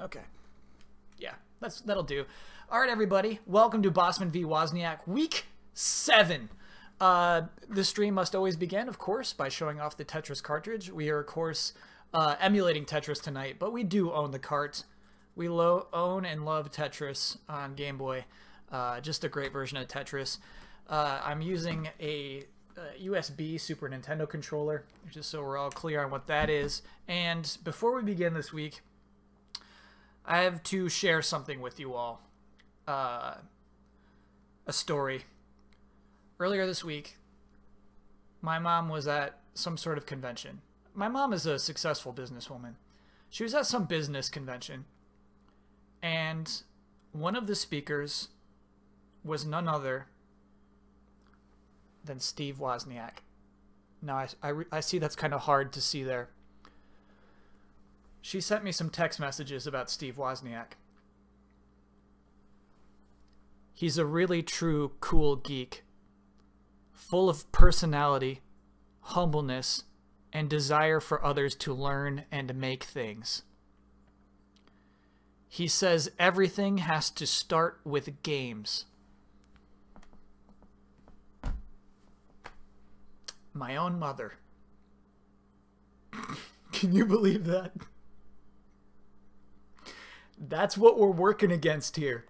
Okay. Yeah, that's that'll do. All right, everybody. Welcome to Bosman v Wozniak, week seven. Uh, the stream must always begin, of course, by showing off the Tetris cartridge. We are, of course, uh, emulating Tetris tonight, but we do own the cart. We own and love Tetris on Game Boy. Uh, just a great version of Tetris. Uh, I'm using a, a USB Super Nintendo controller, just so we're all clear on what that is. And before we begin this week, I have to share something with you all. Uh, a story. Earlier this week, my mom was at some sort of convention. My mom is a successful businesswoman. She was at some business convention, and one of the speakers was none other than Steve Wozniak. Now, I, I, I see that's kind of hard to see there. She sent me some text messages about Steve Wozniak. He's a really true cool geek, full of personality, humbleness, and desire for others to learn and make things. He says everything has to start with games. My own mother. Can you believe that? That's what we're working against here.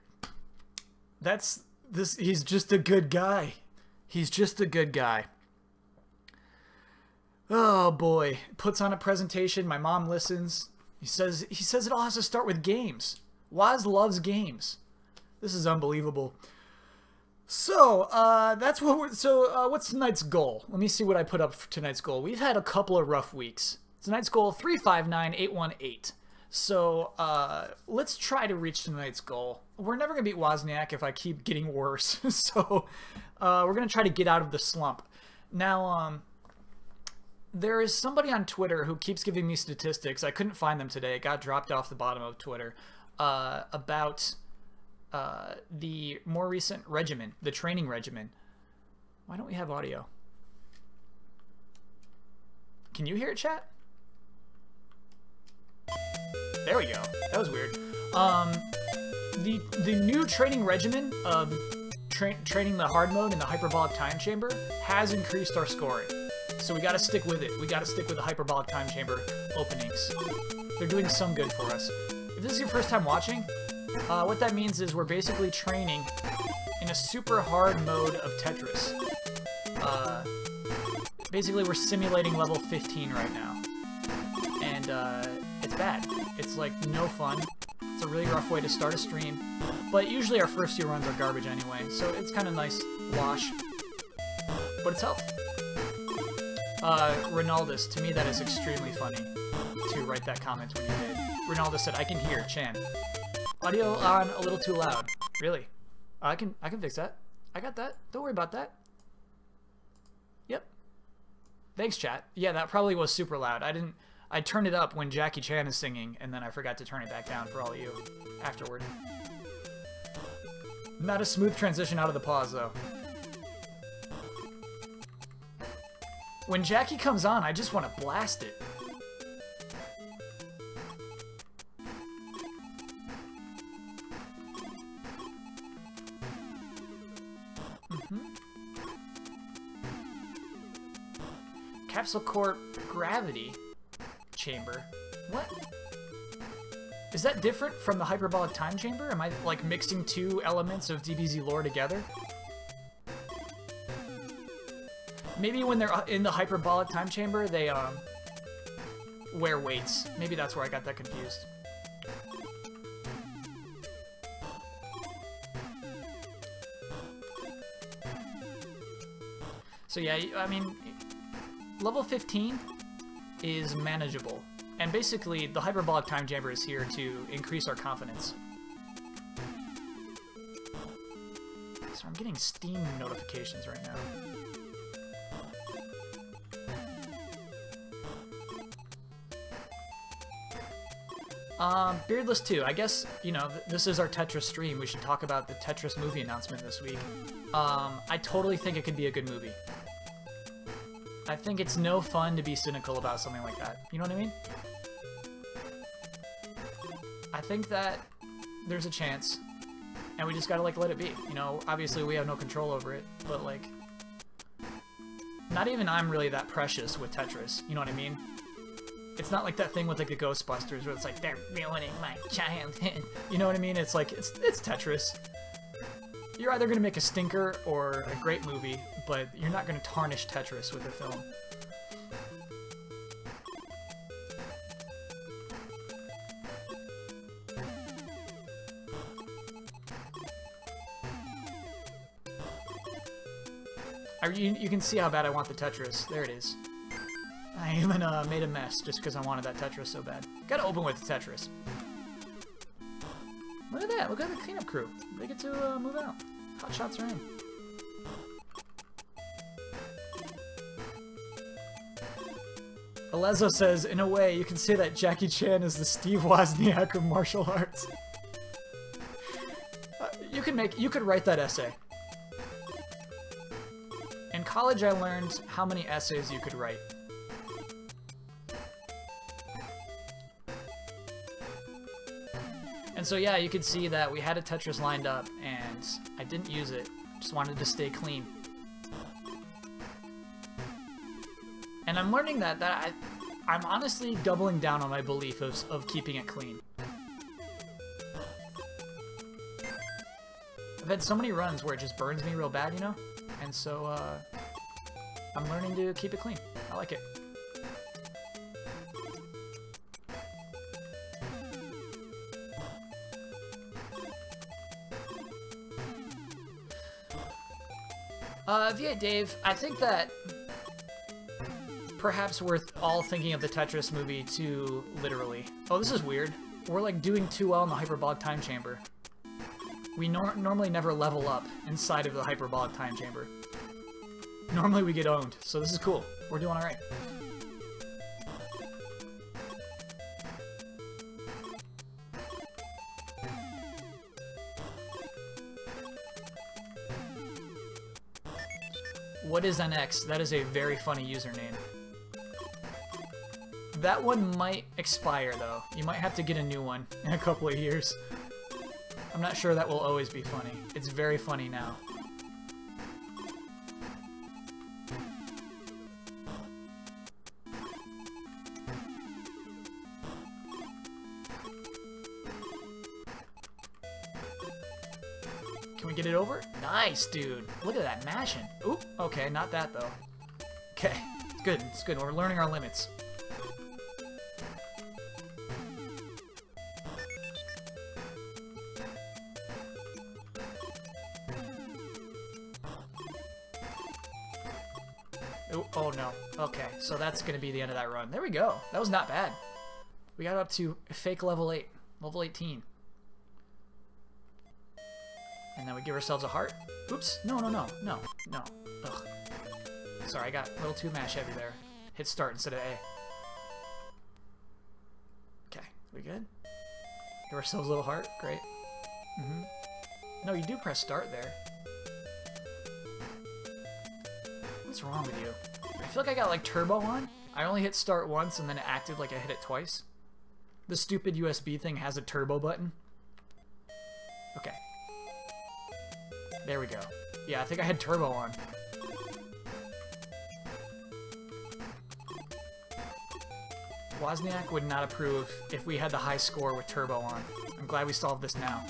That's this he's just a good guy. He's just a good guy. Oh boy, puts on a presentation, my mom listens. He says he says it all has to start with games. Woz loves games. This is unbelievable. So, uh, that's what we're, so, uh, what's tonight's goal? Let me see what I put up for tonight's goal. We've had a couple of rough weeks. Tonight's goal, 359818. So, uh, let's try to reach tonight's goal. We're never going to beat Wozniak if I keep getting worse. so, uh, we're going to try to get out of the slump. Now, um, there is somebody on Twitter who keeps giving me statistics. I couldn't find them today. It got dropped off the bottom of Twitter. Uh, about uh, the more recent regimen, the training regimen. Why don't we have audio? Can you hear it, chat? There we go. That was weird. Um, the the new training regimen of tra training the hard mode and the hyperbolic time chamber has increased our scoring. So we got to stick with it. We got to stick with the hyperbolic time chamber openings. They're doing some good for us. If this is your first time watching, uh, what that means is we're basically training in a super hard mode of Tetris. Uh, basically, we're simulating level 15 right now. And uh, bad. It's like no fun. It's a really rough way to start a stream. But usually our first few runs are garbage anyway, so it's kind of nice wash. But it's helped. Uh, Ronaldus, to me that is extremely funny to write that comment when you did. Ronaldus said, I can hear Chan. Audio on a little too loud. Really? I can I can fix that. I got that. Don't worry about that. Yep. Thanks, chat. Yeah, that probably was super loud. I didn't I turned it up when Jackie Chan is singing, and then I forgot to turn it back down for all of you afterward. Not a smooth transition out of the pause, though. When Jackie comes on, I just want to blast it. Mm-hmm. Capsule Corp Gravity Chamber. What? Is that different from the Hyperbolic Time Chamber? Am I, like, mixing two elements of DBZ lore together? Maybe when they're in the Hyperbolic Time Chamber, they, um, wear weights. Maybe that's where I got that confused. So yeah, I mean, level 15 is manageable. And basically, the Hyperbolic Time Chamber is here to increase our confidence. So I'm getting Steam notifications right now. Um, Beardless 2, I guess, you know, th this is our Tetris stream. We should talk about the Tetris movie announcement this week. Um, I totally think it could be a good movie. I think it's no fun to be cynical about something like that. You know what I mean? I think that there's a chance, and we just gotta like let it be. You know, obviously we have no control over it, but like, not even I'm really that precious with Tetris. You know what I mean? It's not like that thing with like the Ghostbusters where it's like they're ruining my childhood. You know what I mean? It's like it's it's Tetris. You're either gonna make a stinker or a great movie, but you're not gonna tarnish Tetris with a film. I, you, you can see how bad I want the Tetris. There it is. I even uh, made a mess just because I wanted that Tetris so bad. Gotta open with Tetris. Look at that. Look at the cleanup crew. They get to uh, move out. Hot shots are in. Alezo says, in a way, you can say that Jackie Chan is the Steve Wozniak of martial arts. Uh, you can make, you could write that essay. In college, I learned how many essays you could write. And so yeah, you can see that we had a Tetris lined up, and I didn't use it. Just wanted to stay clean. And I'm learning that that I, I'm honestly doubling down on my belief of, of keeping it clean. I've had so many runs where it just burns me real bad, you know? And so, uh, I'm learning to keep it clean. I like it. Uh, yeah, Dave, I think that perhaps we're all thinking of the Tetris movie too literally. Oh, this is weird. We're like doing too well in the hyperbolic time chamber. We nor normally never level up inside of the hyperbolic time chamber. Normally we get owned, so this is cool. We're doing alright. What is NX? That is a very funny username. That one might expire, though. You might have to get a new one in a couple of years. I'm not sure that will always be funny. It's very funny now. Nice, dude. Look at that mashing. Oop. Okay, not that, though. Okay. It's good. It's good. We're learning our limits. Ooh, oh no. Okay, so that's gonna be the end of that run. There we go. That was not bad. We got up to fake level 8. Level 18. And then we give ourselves a heart. Oops. No, no, no. No. No. Ugh. Sorry, I got a little too mash heavy there. Hit start instead of A. Okay. We good? Give ourselves a little heart. Great. Mm hmm No, you do press start there. What's wrong with you? I feel like I got like turbo on. I only hit start once and then it acted like I hit it twice. The stupid USB thing has a turbo button. Okay. There we go. Yeah, I think I had turbo on. Wozniak would not approve if we had the high score with turbo on. I'm glad we solved this now.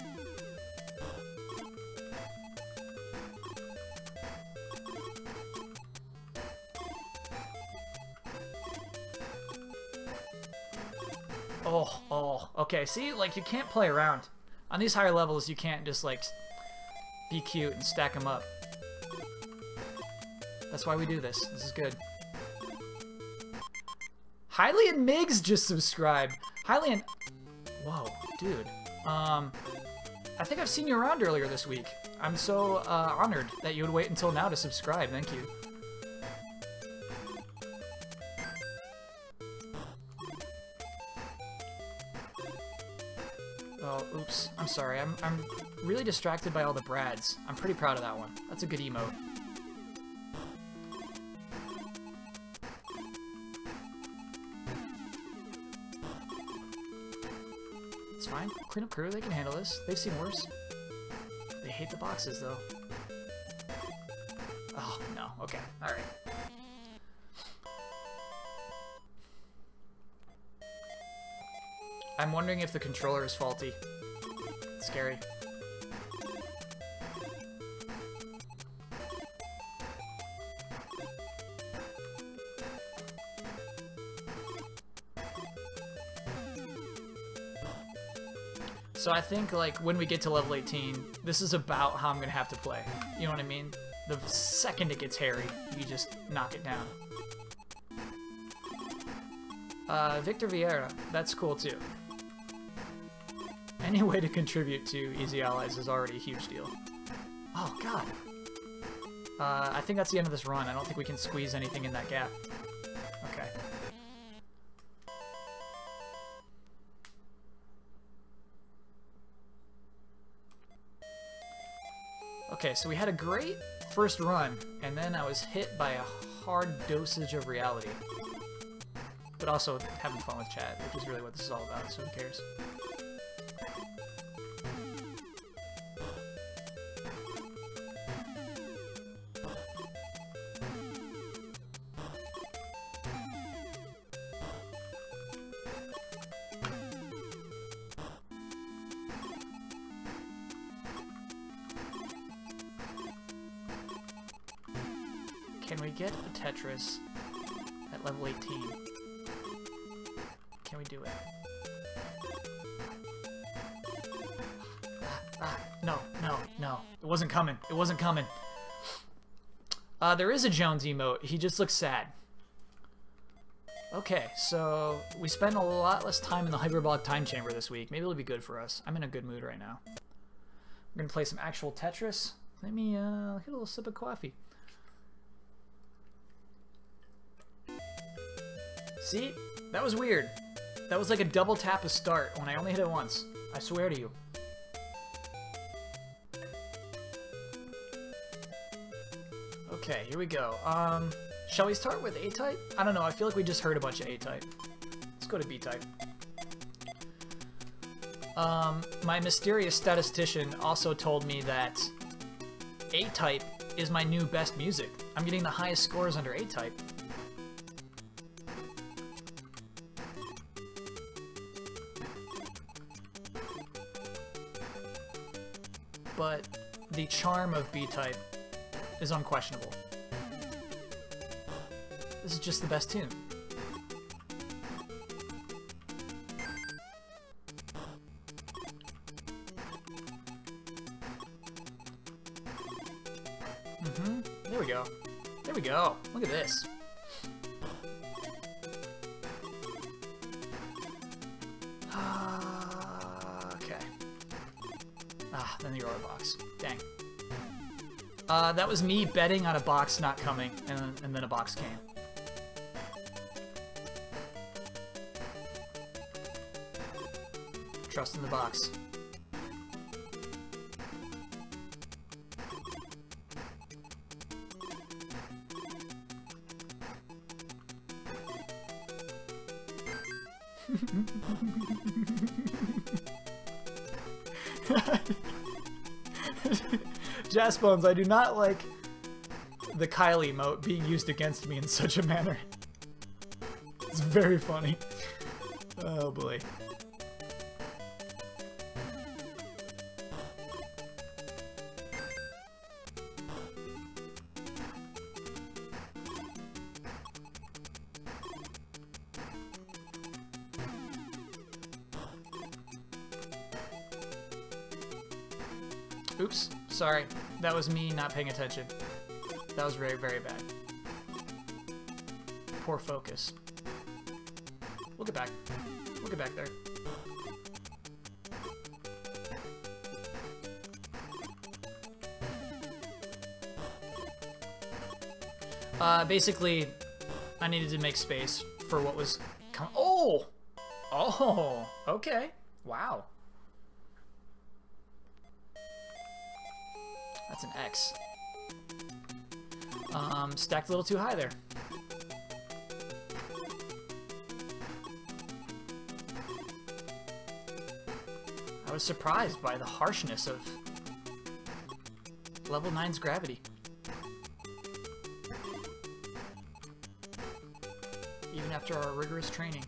Oh, oh, okay. See, like, you can't play around. On these higher levels, you can't just, like, be cute and stack them up. That's why we do this. This is good. Hylian Migs just subscribed. Hylian... Whoa, dude. Um, I think I've seen you around earlier this week. I'm so uh, honored that you would wait until now to subscribe. Thank you. Oh, oops. I'm sorry. I'm, I'm really distracted by all the Brads. I'm pretty proud of that one. That's a good emote. It's fine. Cleanup crew, they can handle this. They've seen worse. They hate the boxes, though. Oh, no. Okay. Alright. I'm wondering if the controller is faulty. It's scary. So I think like when we get to level 18, this is about how I'm gonna have to play. You know what I mean? The second it gets hairy, you just knock it down. Uh, Victor Vieira, that's cool too. Any way to contribute to Easy Allies is already a huge deal. Oh god. Uh, I think that's the end of this run. I don't think we can squeeze anything in that gap. Okay, so we had a great first run, and then I was hit by a hard dosage of reality. But also having fun with chat, which is really what this is all about, so who cares? It wasn't coming. Uh, there is a Jones emote. He just looks sad. Okay, so we spent a lot less time in the hyperbolic time chamber this week. Maybe it'll be good for us. I'm in a good mood right now. We're gonna play some actual Tetris. Let me uh, get a little sip of coffee. See? That was weird. That was like a double tap to start when I only hit it once. I swear to you. Okay, here we go. Um, shall we start with A-type? I don't know, I feel like we just heard a bunch of A-type. Let's go to B-type. Um, my mysterious statistician also told me that A-type is my new best music. I'm getting the highest scores under A-type. But the charm of B-type is unquestionable. This is just the best tune. Was me betting on a box not coming, and, and then a box came. Trust in the box. Jaspbones, I do not like the Kylie emote being used against me in such a manner. It's very funny. Oh boy. Not paying attention. That was very, very bad. Poor focus. We'll get back. We'll get back there. Uh, basically, I needed to make space for what was coming. Oh! Oh! Okay. Wow. Um, stacked a little too high there. I was surprised by the harshness of level 9's gravity. Even after our rigorous training.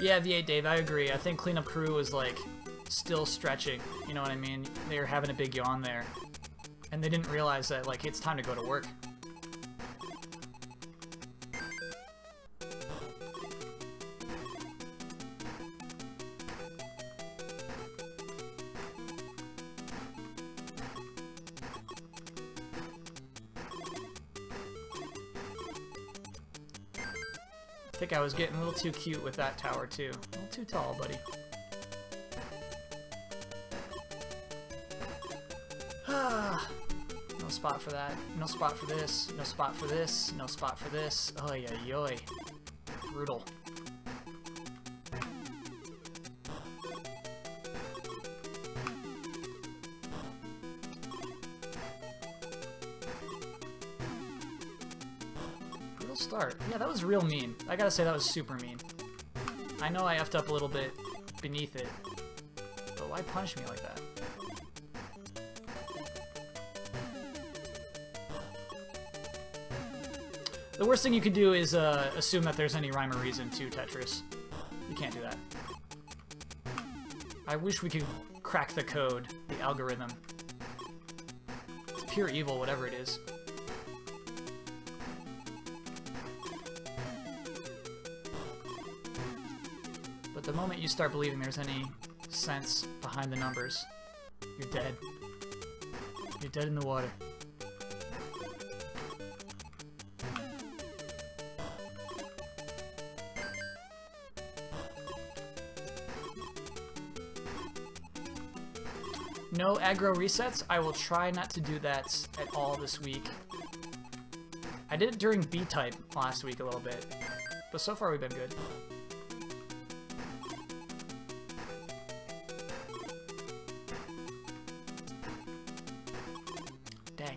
Yeah, V8 Dave, I agree. I think Cleanup Crew was like still stretching. You know what I mean? They were having a big yawn there. And they didn't realize that like it's time to go to work. I think I was getting a little too cute with that tower too. A little too tall, buddy. Spot for that. No spot for this. No spot for this. No spot for this. Oh yeah, yoy. Brutal. Brutal start. Yeah, that was real mean. I gotta say that was super mean. I know I effed up a little bit beneath it, but why punish me like that? The worst thing you could do is uh, assume that there's any rhyme or reason to Tetris. You can't do that. I wish we could crack the code, the algorithm. It's pure evil, whatever it is. But the moment you start believing there's any sense behind the numbers, you're dead. You're dead in the water. No aggro resets. I will try not to do that at all this week. I did it during B-type last week a little bit, but so far we've been good. Dang.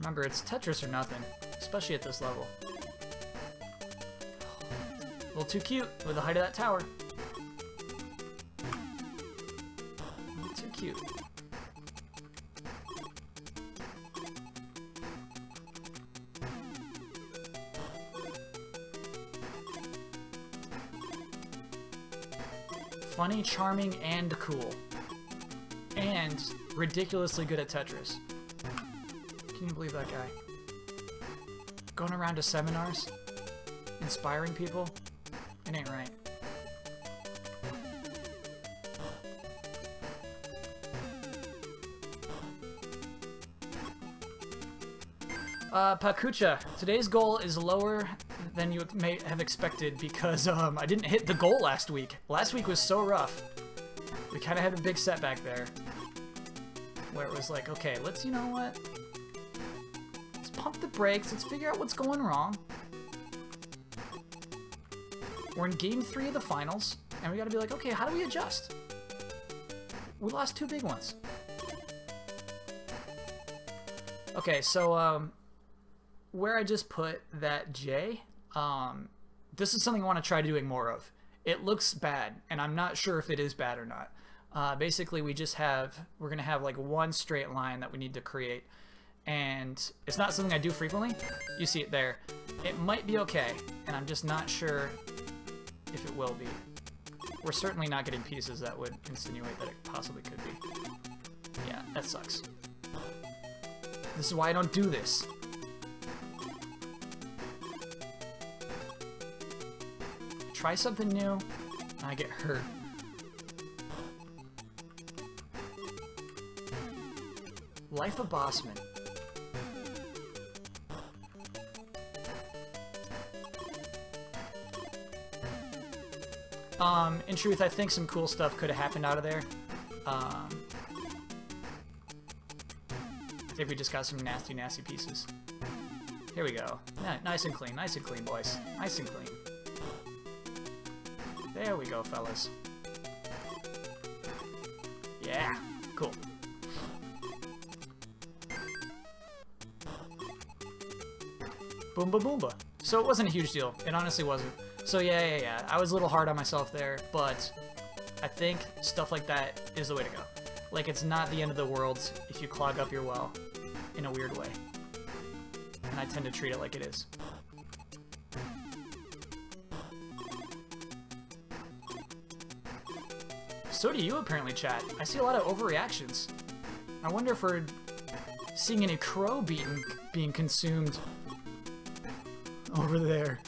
Remember, it's Tetris or nothing, especially at this level. Too cute with the height of that tower. Too cute. Funny, charming, and cool. And ridiculously good at Tetris. Can you believe that guy? Going around to seminars, inspiring people, Uh, Pakucha, today's goal is lower than you may have expected because um, I didn't hit the goal last week. Last week was so rough. We kind of had a big setback there. Where it was like, okay, let's, you know what? Let's pump the brakes, let's figure out what's going wrong. We're in game three of the finals, and we gotta be like, okay, how do we adjust? We lost two big ones. Okay, so, um, where I just put that J, um, this is something I want to try doing more of. It looks bad, and I'm not sure if it is bad or not. Uh, basically, we just have, we're going to have like one straight line that we need to create. And it's not something I do frequently. You see it there. It might be okay, and I'm just not sure if it will be. We're certainly not getting pieces that would insinuate that it possibly could be. Yeah, that sucks. This is why I don't do this. Try something new, and I get hurt. Life of Bosman. Um, in truth, I think some cool stuff could have happened out of there. Um, I think we just got some nasty, nasty pieces. Here we go. nice and clean, nice and clean, boys. Nice and clean. There we go, fellas. Yeah, cool. Boomba Boomba. So it wasn't a huge deal. It honestly wasn't. So yeah, yeah, yeah. I was a little hard on myself there, but I think stuff like that is the way to go. Like, it's not the end of the world if you clog up your well in a weird way. And I tend to treat it like it is. So do you, apparently, chat. I see a lot of overreactions. I wonder if we're seeing any crow being, being consumed over there.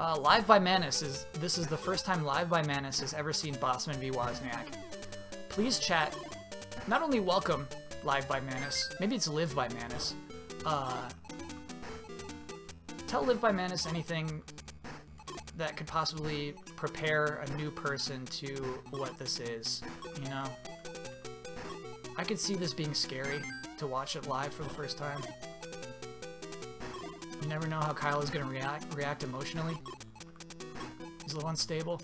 Uh, Live by Manus is this is the first time Live by Manus has ever seen Bosman v Wozniak. Please chat. Not only welcome Live by Manus, maybe it's Live by Manus. Uh, tell Live by Manus anything that could possibly prepare a new person to what this is. You know, I could see this being scary to watch it live for the first time. You never know how Kyle is going to react react emotionally. He's a little unstable.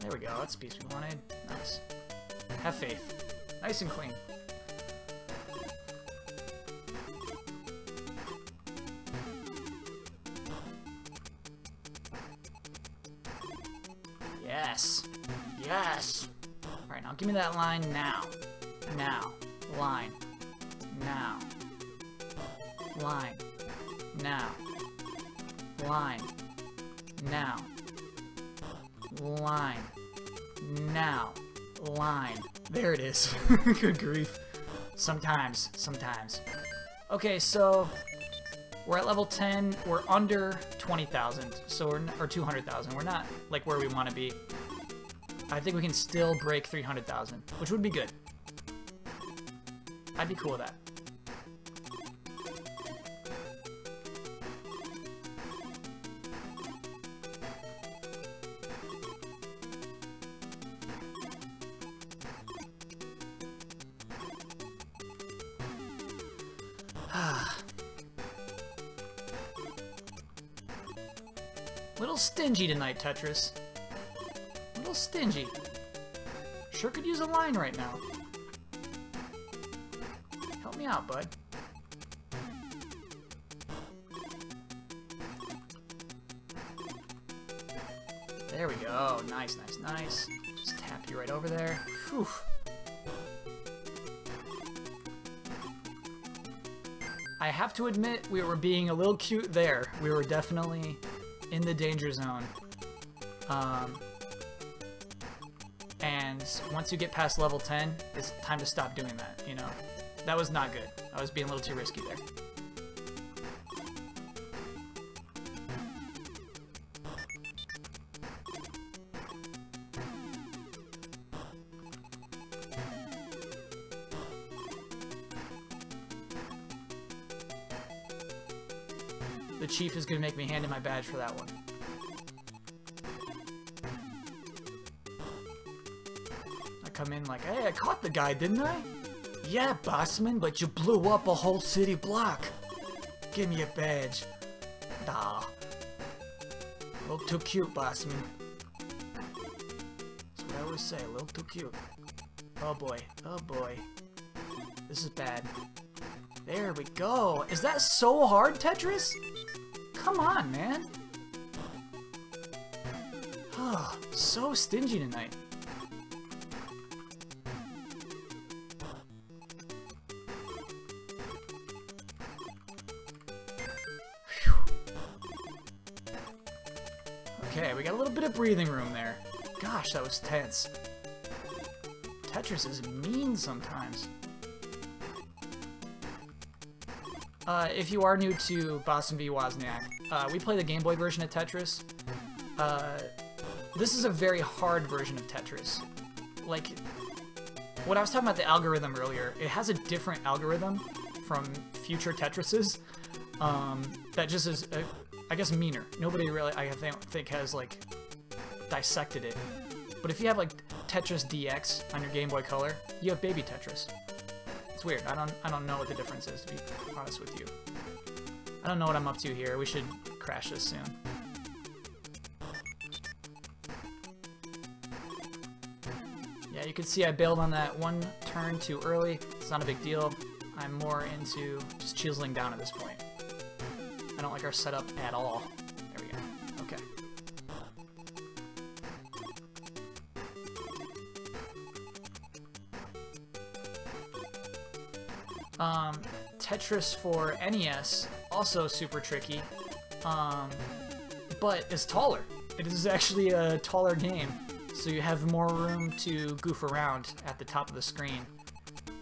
There we go, that's the piece we wanted. Nice. Have faith. Nice and clean. Good grief. Sometimes. Sometimes. Okay, so we're at level 10. We're under 20,000, so we're or 200,000. We're not like where we want to be. I think we can still break 300,000, which would be good. I'd be cool with that. Tetris. Little stingy. Sure could use a line right now. Help me out, bud. There we go. Nice, nice, nice. Just tap you right over there. Whew. I have to admit, we were being a little cute there. We were definitely in the danger zone. Um, and once you get past level 10, it's time to stop doing that, you know? That was not good. I was being a little too risky there. The chief is going to make me hand in my badge for that one. Come in like, hey, I caught the guy, didn't I? Yeah, bossman, but you blew up a whole city block. Give me a badge. Nah. Little too cute, bossman. That's what I always say, a little too cute. Oh boy, oh boy. This is bad. There we go. Is that so hard, Tetris? Come on, man. So stingy tonight. That was tense. Tetris is mean sometimes. Uh, if you are new to Bosman v Wozniak, uh, we play the Game Boy version of Tetris. Uh, this is a very hard version of Tetris. Like, when I was talking about the algorithm earlier, it has a different algorithm from future Tetrises um, that just is, uh, I guess, meaner. Nobody really, I think, think has, like, dissected it. But if you have, like, Tetris DX on your Game Boy Color, you have Baby Tetris. It's weird. I don't I don't know what the difference is, to be honest with you. I don't know what I'm up to here. We should crash this soon. Yeah, you can see I bailed on that one turn too early. It's not a big deal. I'm more into just chiseling down at this point. I don't like our setup at all. Tetris for NES, also super tricky, um, but is taller. It is actually a taller game, so you have more room to goof around at the top of the screen,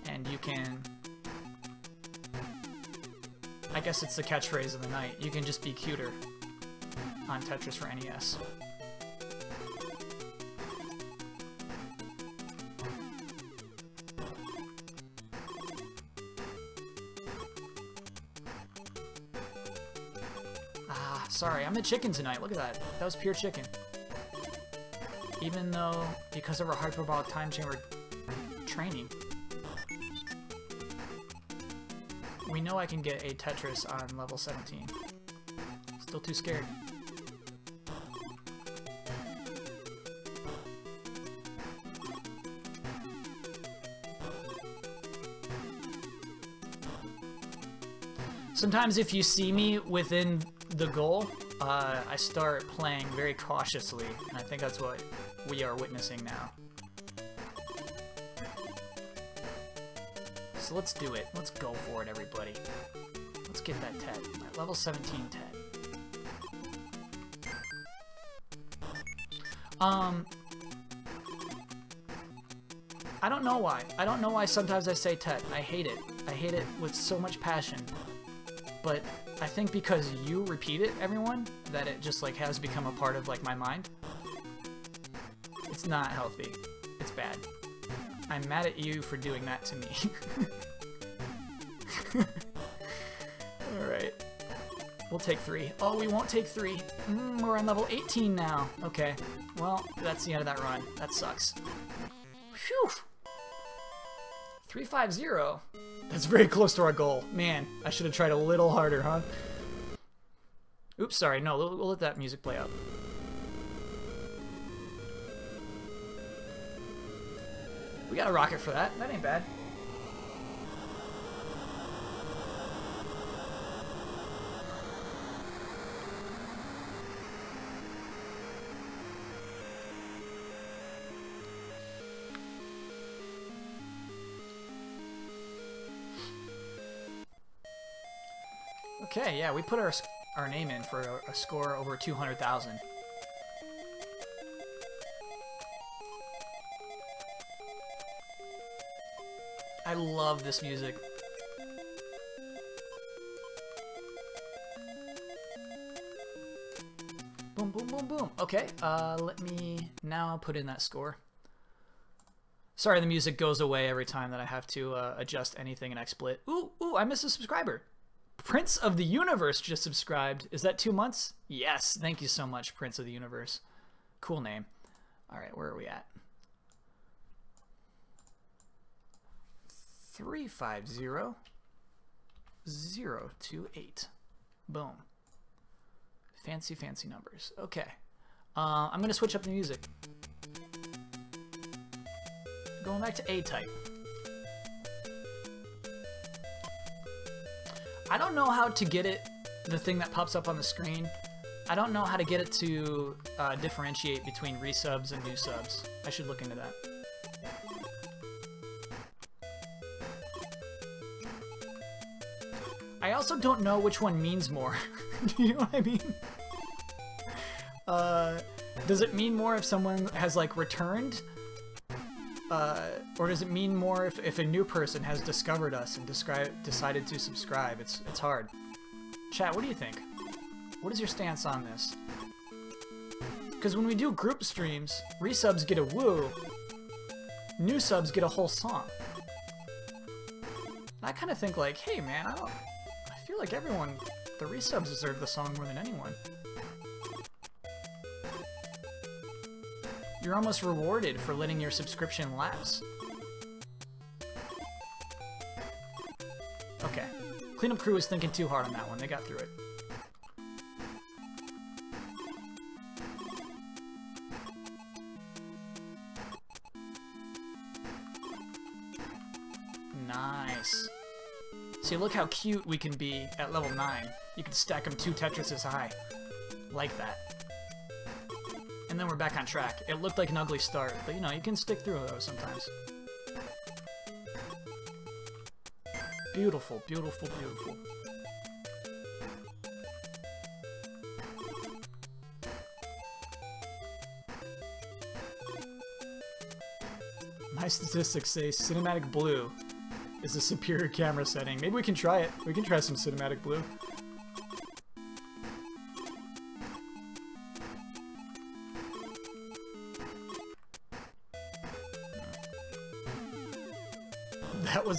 and you can... I guess it's the catchphrase of the night. You can just be cuter on Tetris for NES. I'm a chicken tonight. Look at that. That was pure chicken. Even though, because of our hyperbolic time chamber training, we know I can get a Tetris on level 17. Still too scared. Sometimes if you see me within the goal, uh, I start playing very cautiously, and I think that's what we are witnessing now. So let's do it. Let's go for it, everybody. Let's get that Tet. Level 17 Tet. Um, I don't know why. I don't know why sometimes I say Tet. I hate it. I hate it with so much passion. But I think because you repeat it, everyone, that it just like has become a part of like my mind. It's not healthy. It's bad. I'm mad at you for doing that to me. Alright. We'll take three. Oh, we won't take three. Mm, we're on level 18 now. Okay. Well, that's the end of that run. That sucks. Phew! 350. That's very close to our goal. Man, I should have tried a little harder, huh? Oops, sorry. No, we'll, we'll let that music play out. We got a rocket for that. That ain't bad. Okay, yeah, we put our our name in for a, a score over 200,000. I love this music. Boom, boom, boom, boom. Okay, uh, let me now put in that score. Sorry, the music goes away every time that I have to uh, adjust anything in XSplit. Ooh, ooh, I missed a subscriber. Prince of the Universe just subscribed. Is that two months? Yes. Thank you so much, Prince of the Universe. Cool name. All right, where are we at? 350 028. Boom. Fancy, fancy numbers. Okay. Uh, I'm going to switch up the music. Going back to A-Type. I don't know how to get it, the thing that pops up on the screen. I don't know how to get it to uh, differentiate between resubs and new subs. I should look into that. I also don't know which one means more. Do you know what I mean? Uh, does it mean more if someone has like returned uh, or does it mean more if, if a new person has discovered us and decided to subscribe? It's, it's hard. Chat, what do you think? What is your stance on this? Because when we do group streams, resubs get a woo, new subs get a whole song. I kind of think like, hey man, I I feel like everyone, the resubs deserve the song more than anyone. You're almost rewarded for letting your subscription lapse. Okay. Cleanup crew was thinking too hard on that one. They got through it. Nice. See, look how cute we can be at level 9. You can stack them two Tetrises high. Like that. And then we're back on track. It looked like an ugly start, but you know, you can stick through those sometimes. Beautiful, beautiful, beautiful. My statistics say cinematic blue is a superior camera setting. Maybe we can try it. We can try some cinematic blue.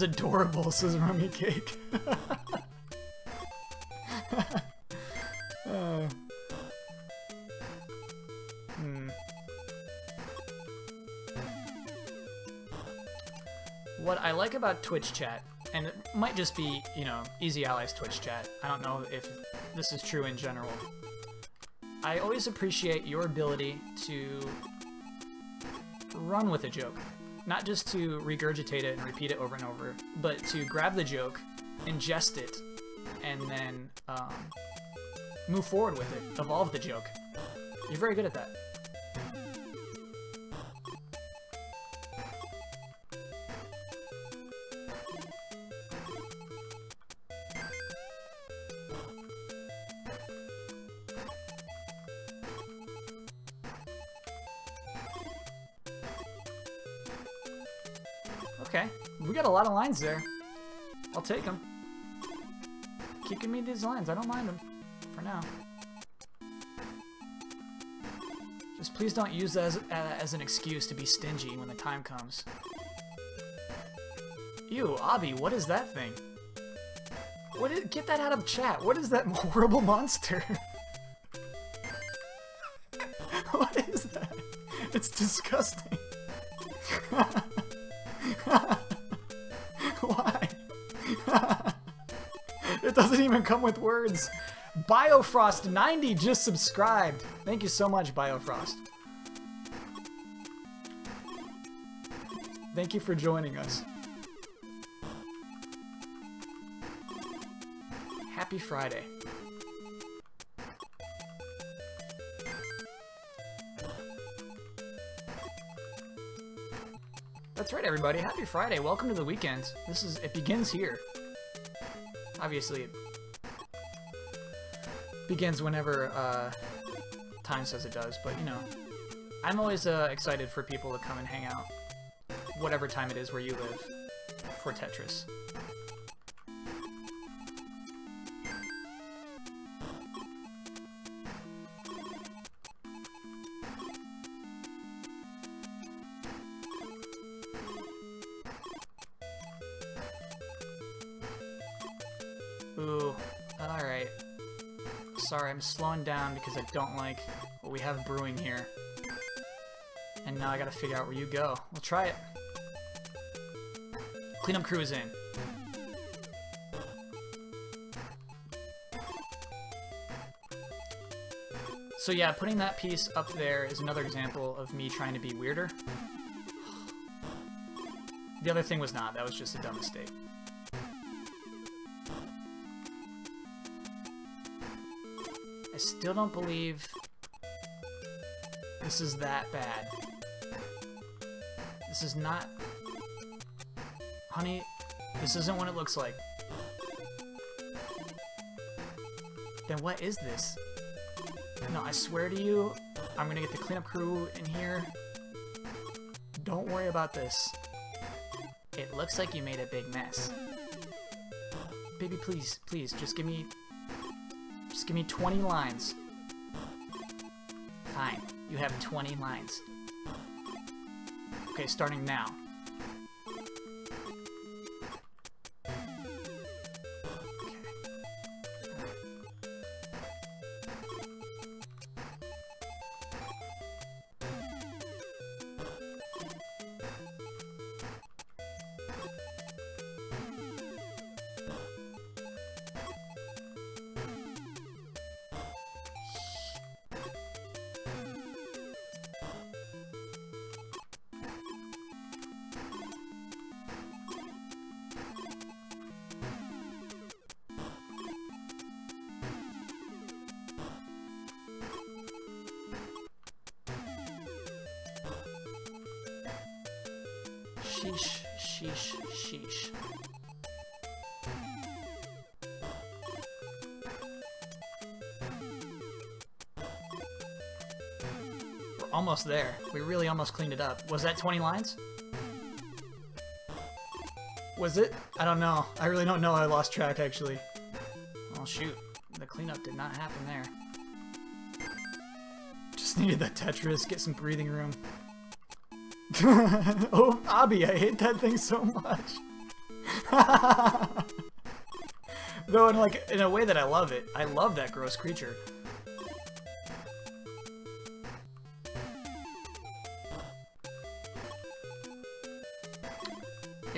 Adorable, says Rummy Cake. uh, hmm. What I like about Twitch chat, and it might just be, you know, Easy Allies Twitch chat, I don't know if this is true in general. I always appreciate your ability to run with a joke. Not just to regurgitate it and repeat it over and over, but to grab the joke, ingest it, and then um, move forward with it, evolve the joke. You're very good at that. Lines there. I'll take them. Giving me these lines, I don't mind them. For now. Just please don't use that as, uh, as an excuse to be stingy when the time comes. Ew, Abby, what is that thing? What is, get that out of chat. What is that horrible monster? what is that? It's disgusting. With words. Biofrost90 just subscribed. Thank you so much, Biofrost. Thank you for joining us. Happy Friday. That's right, everybody. Happy Friday. Welcome to the weekend. This is, it begins here. Obviously, it begins whenever uh, time says it does, but you know, I'm always uh, excited for people to come and hang out, whatever time it is where you live, for Tetris. Slowing down because I don't like what we have brewing here. And now I gotta figure out where you go. We'll try it. Cleanup crew is in. So yeah, putting that piece up there is another example of me trying to be weirder. The other thing was not, that was just a dumb mistake. I still don't believe this is that bad. This is not... Honey, this isn't what it looks like. Then what is this? No, I swear to you, I'm gonna get the cleanup crew in here. Don't worry about this. It looks like you made a big mess. Baby, please, please, just give me... Give me 20 lines. Fine, you have 20 lines. Okay, starting now. Almost there. We really almost cleaned it up. Was that 20 lines? Was it? I don't know. I really don't know. I lost track, actually. Oh, shoot. The cleanup did not happen there. Just needed that Tetris, get some breathing room. oh, Abby, I hate that thing so much. Though in like in a way that I love it. I love that gross creature.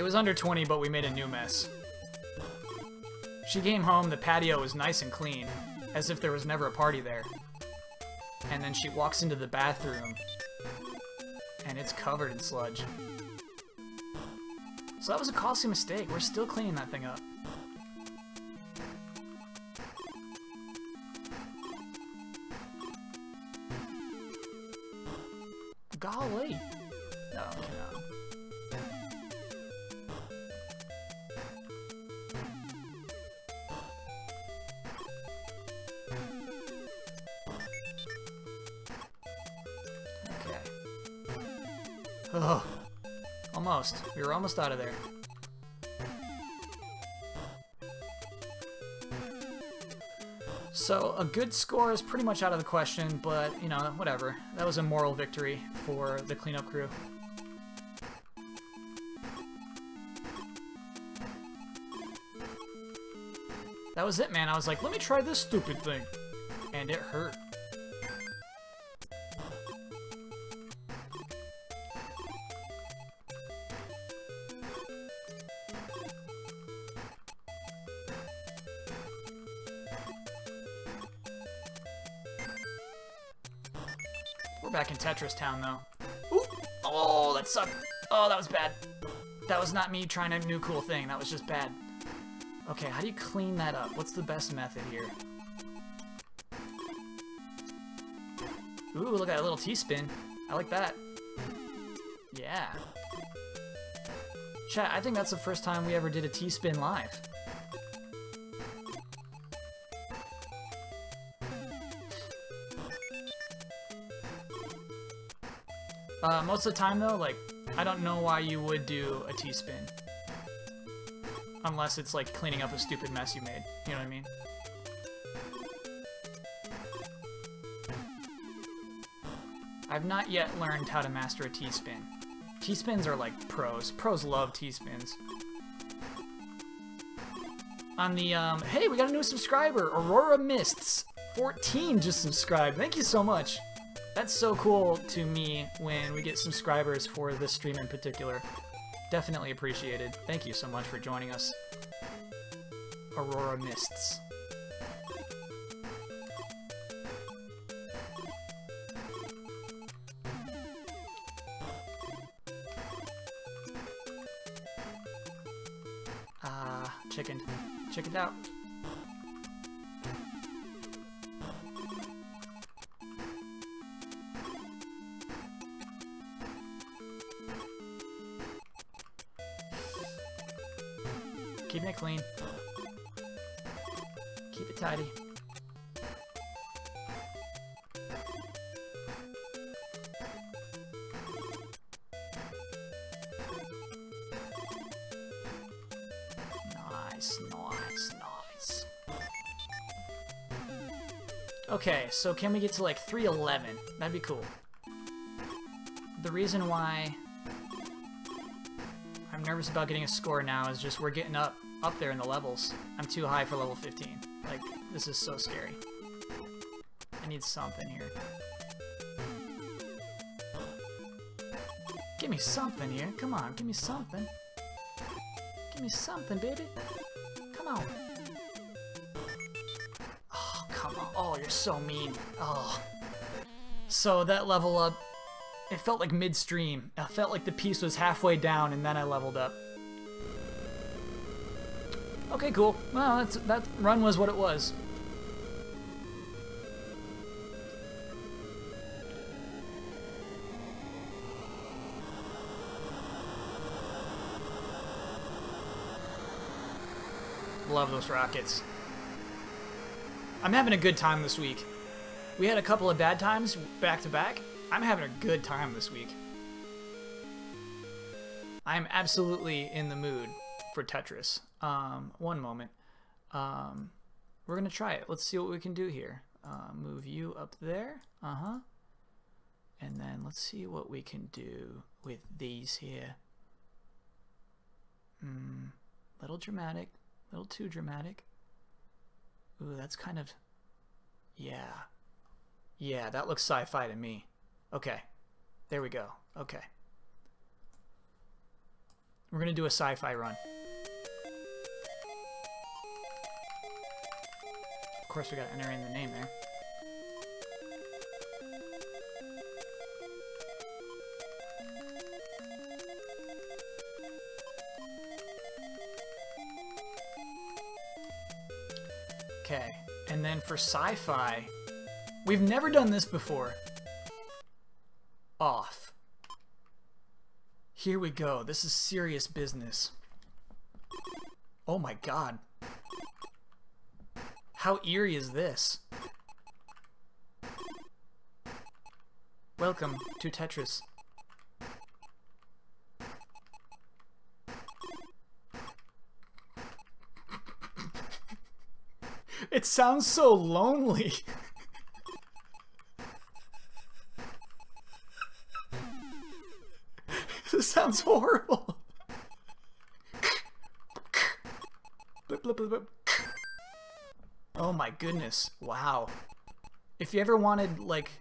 Was under 20, but we made a new mess. She came home, the patio was nice and clean, as if there was never a party there. And then she walks into the bathroom, and it's covered in sludge. So that was a costly mistake. We're still cleaning that thing up. Out of there. So a good score is pretty much out of the question, but, you know, whatever. That was a moral victory for the cleanup crew. That was it, man. I was like, let me try this stupid thing. And it hurt. Town, though. Ooh! Oh, that sucked. Oh, that was bad. That was not me trying a new cool thing. That was just bad. Okay, how do you clean that up? What's the best method here? Ooh, look at that little T-spin. I like that. Yeah. Chat, I think that's the first time we ever did a T-spin live. Uh, most of the time, though, like, I don't know why you would do a T-spin. Unless it's, like, cleaning up a stupid mess you made. You know what I mean? I've not yet learned how to master a T-spin. T-spins are like pros. Pros love T-spins. On the, um, hey, we got a new subscriber, Aurora Mists. 14 just subscribed. Thank you so much. That's so cool to me when we get subscribers for this stream in particular. Definitely appreciated. Thank you so much for joining us. Aurora Mists. Ah, uh, chicken. Chickened out. So can we get to like 311? That'd be cool. The reason why I'm nervous about getting a score now is just we're getting up up there in the levels. I'm too high for level 15. Like, this is so scary. I need something here. Give me something here. Come on, give me something. Give me something, baby. so mean. Oh. So that level up, it felt like midstream. I felt like the piece was halfway down and then I leveled up. Okay, cool. Well, that's, that run was what it was. Love those rockets. I'm having a good time this week. We had a couple of bad times back to back. I'm having a good time this week. I'm absolutely in the mood for Tetris. Um, one moment. Um, we're gonna try it. Let's see what we can do here. Uh, move you up there. Uh-huh. And then let's see what we can do with these here. Hmm, little dramatic, little too dramatic. Ooh, that's kind of, yeah. Yeah, that looks sci-fi to me. Okay, there we go. Okay. We're gonna do a sci-fi run. Of course, we gotta enter in the name there. And then for sci-fi, we've never done this before. Off. Here we go. This is serious business. Oh my god. How eerie is this? Welcome to Tetris. It sounds so lonely. this sounds horrible. blip, blip, blip, oh my goodness. Wow. If you ever wanted, like,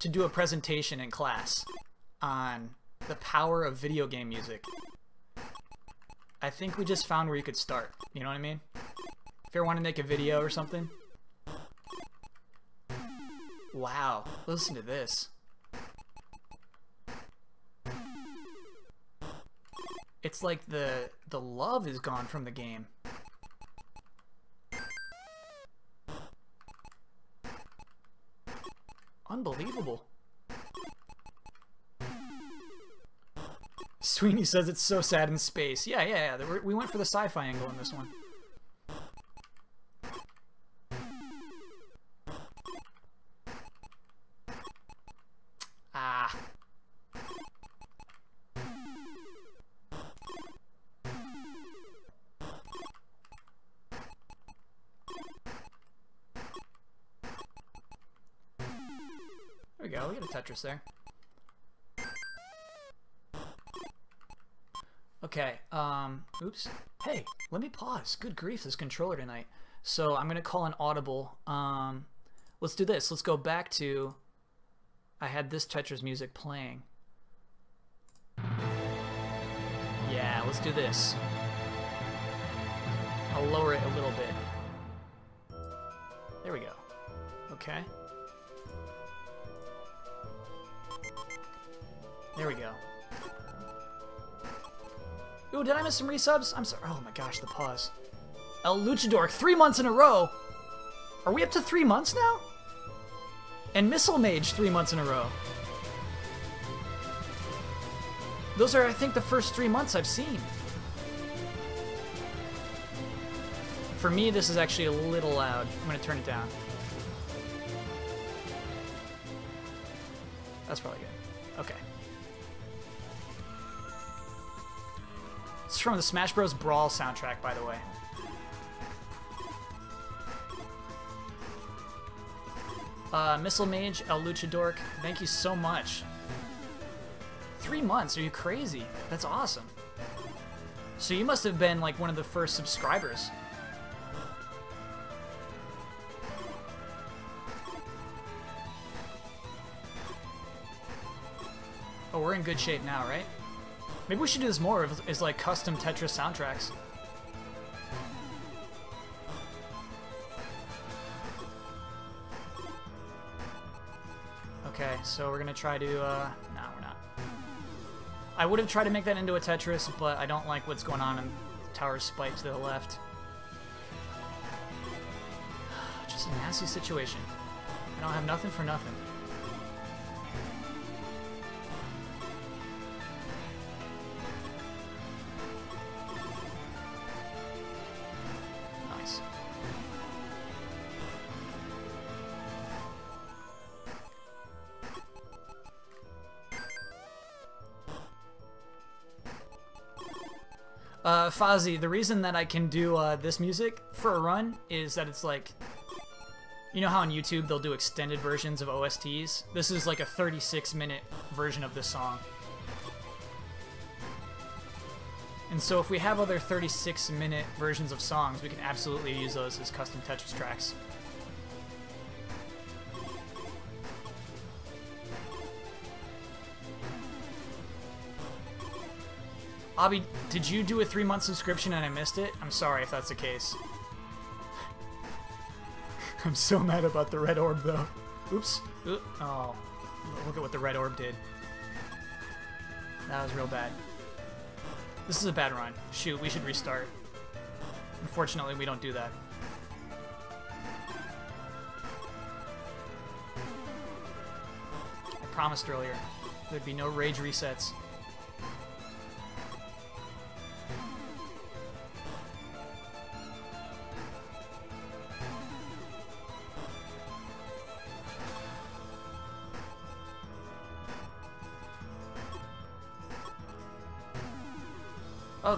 to do a presentation in class on the power of video game music, I think we just found where you could start. You know what I mean? If you ever want to make a video or something. Wow, listen to this. It's like the the love is gone from the game. Unbelievable. Sweeney says it's so sad in space. Yeah, yeah, yeah. We went for the sci-fi angle in this one. There. Okay, um, oops. Hey, let me pause. Good grief, this controller tonight. So I'm gonna call an audible. Um, let's do this. Let's go back to, I had this Tetris music playing. Yeah, let's do this. I'll lower it a little bit. There we go. Okay. There we go. Ooh, did I miss some resubs? I'm sorry. Oh my gosh, the pause. El Luchador, three months in a row. Are we up to three months now? And Missile Mage, three months in a row. Those are, I think, the first three months I've seen. For me, this is actually a little loud. I'm going to turn it down. That's probably good. From the Smash Bros. Brawl soundtrack, by the way. Uh, Missile Mage, El Luchador, thank you so much. Three months? Are you crazy? That's awesome. So you must have been like one of the first subscribers. Oh, we're in good shape now, right? Maybe we should do this more, is like custom Tetris soundtracks. Okay, so we're gonna try to, uh, no, we're not. I would have tried to make that into a Tetris, but I don't like what's going on in Tower Spike to the left. Just a nasty situation. I don't have nothing for nothing. Uh, Fozzie, the reason that I can do uh, this music for a run is that it's like, you know how on YouTube they'll do extended versions of OSTs? This is like a 36 minute version of this song. And so if we have other 36 minute versions of songs, we can absolutely use those as custom Tetris tracks. Abby, did you do a three month subscription and I missed it? I'm sorry if that's the case. I'm so mad about the red orb though. Oops. Oop. Oh, look at what the red orb did. That was real bad. This is a bad run. Shoot, we should restart. Unfortunately, we don't do that. I promised earlier there'd be no rage resets.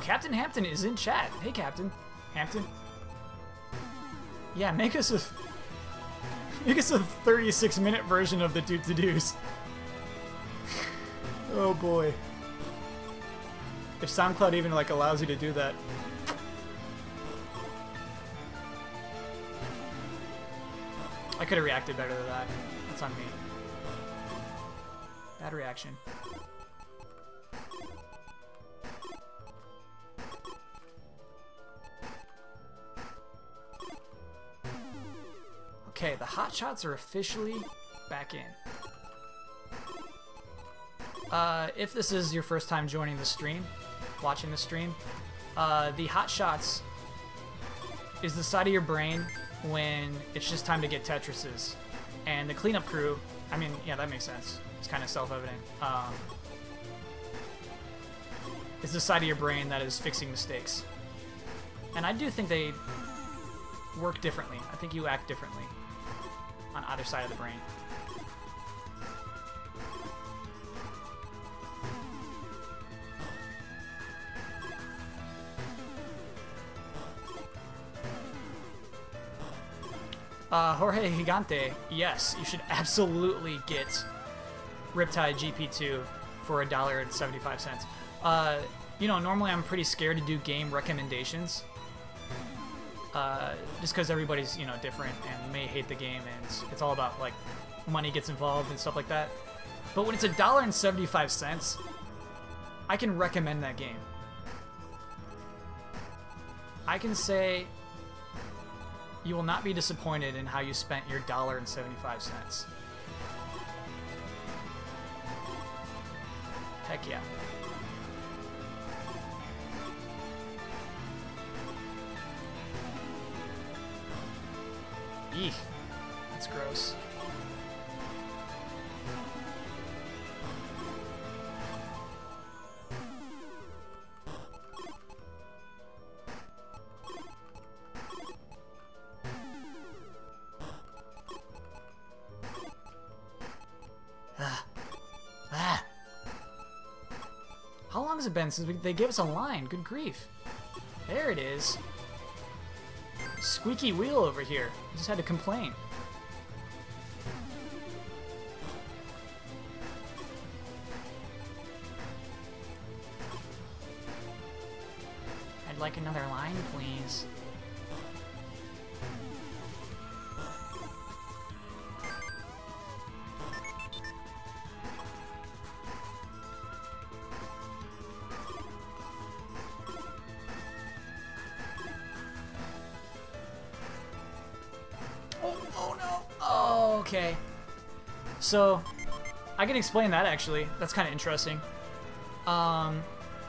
Captain Hampton is in chat. Hey, Captain. Hampton. Yeah, make us a make us a 36 minute version of the Doot to Doos. oh boy. If SoundCloud even like allows you to do that. I could have reacted better to that. That's on me. Bad reaction. Okay, the hot shots are officially back in. Uh, if this is your first time joining the stream, watching the stream, uh, the hot shots is the side of your brain when it's just time to get Tetrises. And the cleanup crew, I mean, yeah, that makes sense. It's kind of self-evident. Um, it's the side of your brain that is fixing mistakes. And I do think they work differently. I think you act differently on either side of the brain. Uh, Jorge Gigante, yes, you should absolutely get Riptide GP2 for a dollar and 75 cents. Uh, you know, normally I'm pretty scared to do game recommendations uh, just because everybody's you know different and may hate the game and it's all about like money gets involved and stuff like that. But when it's a dollar and seventy-five cents, I can recommend that game. I can say you will not be disappointed in how you spent your dollar and seventy-five cents. Heck yeah. Eek. That's gross. Ah. Ah. How long has it been since we, they gave us a line? Good grief. There it is. Squeaky wheel over here. I just had to complain. I'd like another line, please. So, I can explain that actually. That's kind of interesting. Um,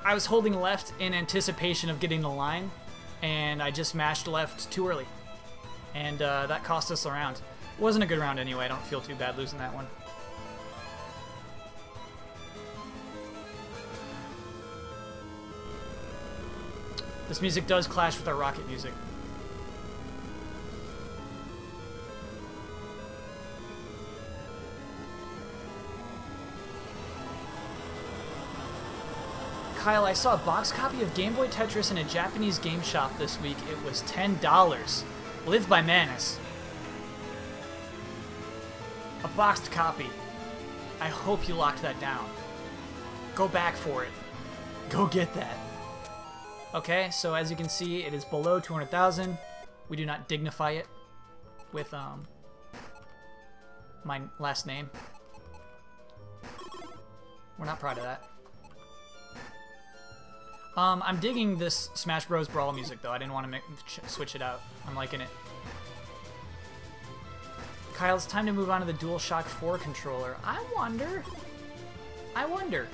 I was holding left in anticipation of getting the line, and I just mashed left too early. And uh, that cost us a round. It wasn't a good round anyway. I don't feel too bad losing that one. This music does clash with our rocket music. Kyle, I saw a box copy of Game Boy Tetris in a Japanese game shop this week. It was $10. Live by Manus. A boxed copy. I hope you locked that down. Go back for it. Go get that. Okay, so as you can see, it is below 200,000. We do not dignify it with um my last name. We're not proud of that. Um, I'm digging this Smash Bros. Brawl music, though. I didn't want to switch it out. I'm liking it. Kyle, it's time to move on to the DualShock 4 controller. I wonder... I wonder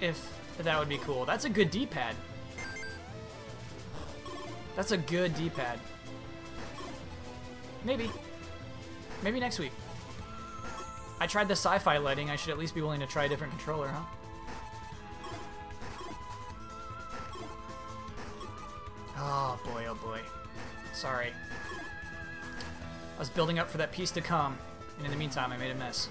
if that would be cool. That's a good D-pad. That's a good D-pad. Maybe. Maybe next week. I tried the sci-fi lighting. I should at least be willing to try a different controller, huh? Oh boy, oh boy. Sorry. I was building up for that piece to come, and in the meantime I made a mess.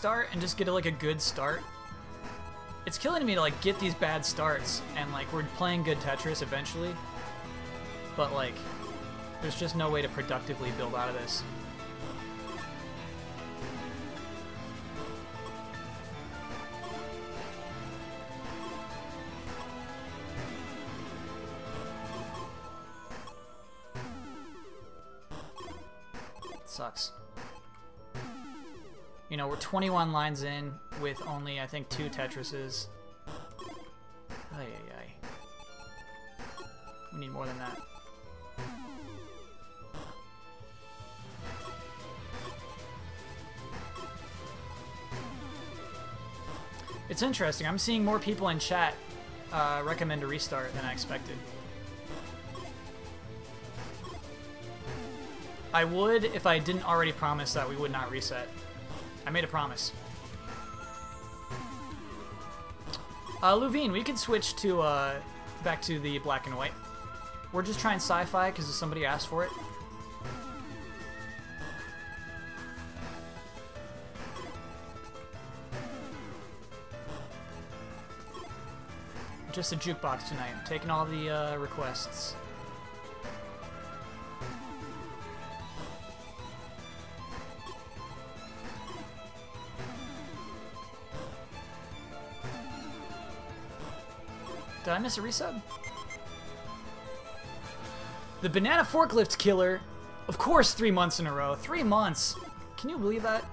Restart and just get like a good start? It's killing me to like get these bad starts and like we're playing good Tetris eventually. But like there's just no way to productively build out of this. Know, we're 21 lines in with only, I think, two Tetrises. Ay, ay, ay. We need more than that. It's interesting. I'm seeing more people in chat uh, recommend a restart than I expected. I would if I didn't already promise that we would not reset. I made a promise. Uh, Luvine, we could switch to, uh, back to the black and white. We're just trying sci-fi because somebody asked for it. Just a jukebox tonight. taking all the uh, requests. Did I miss a resub? The Banana Forklift Killer. Of course, three months in a row. Three months. Can you believe that?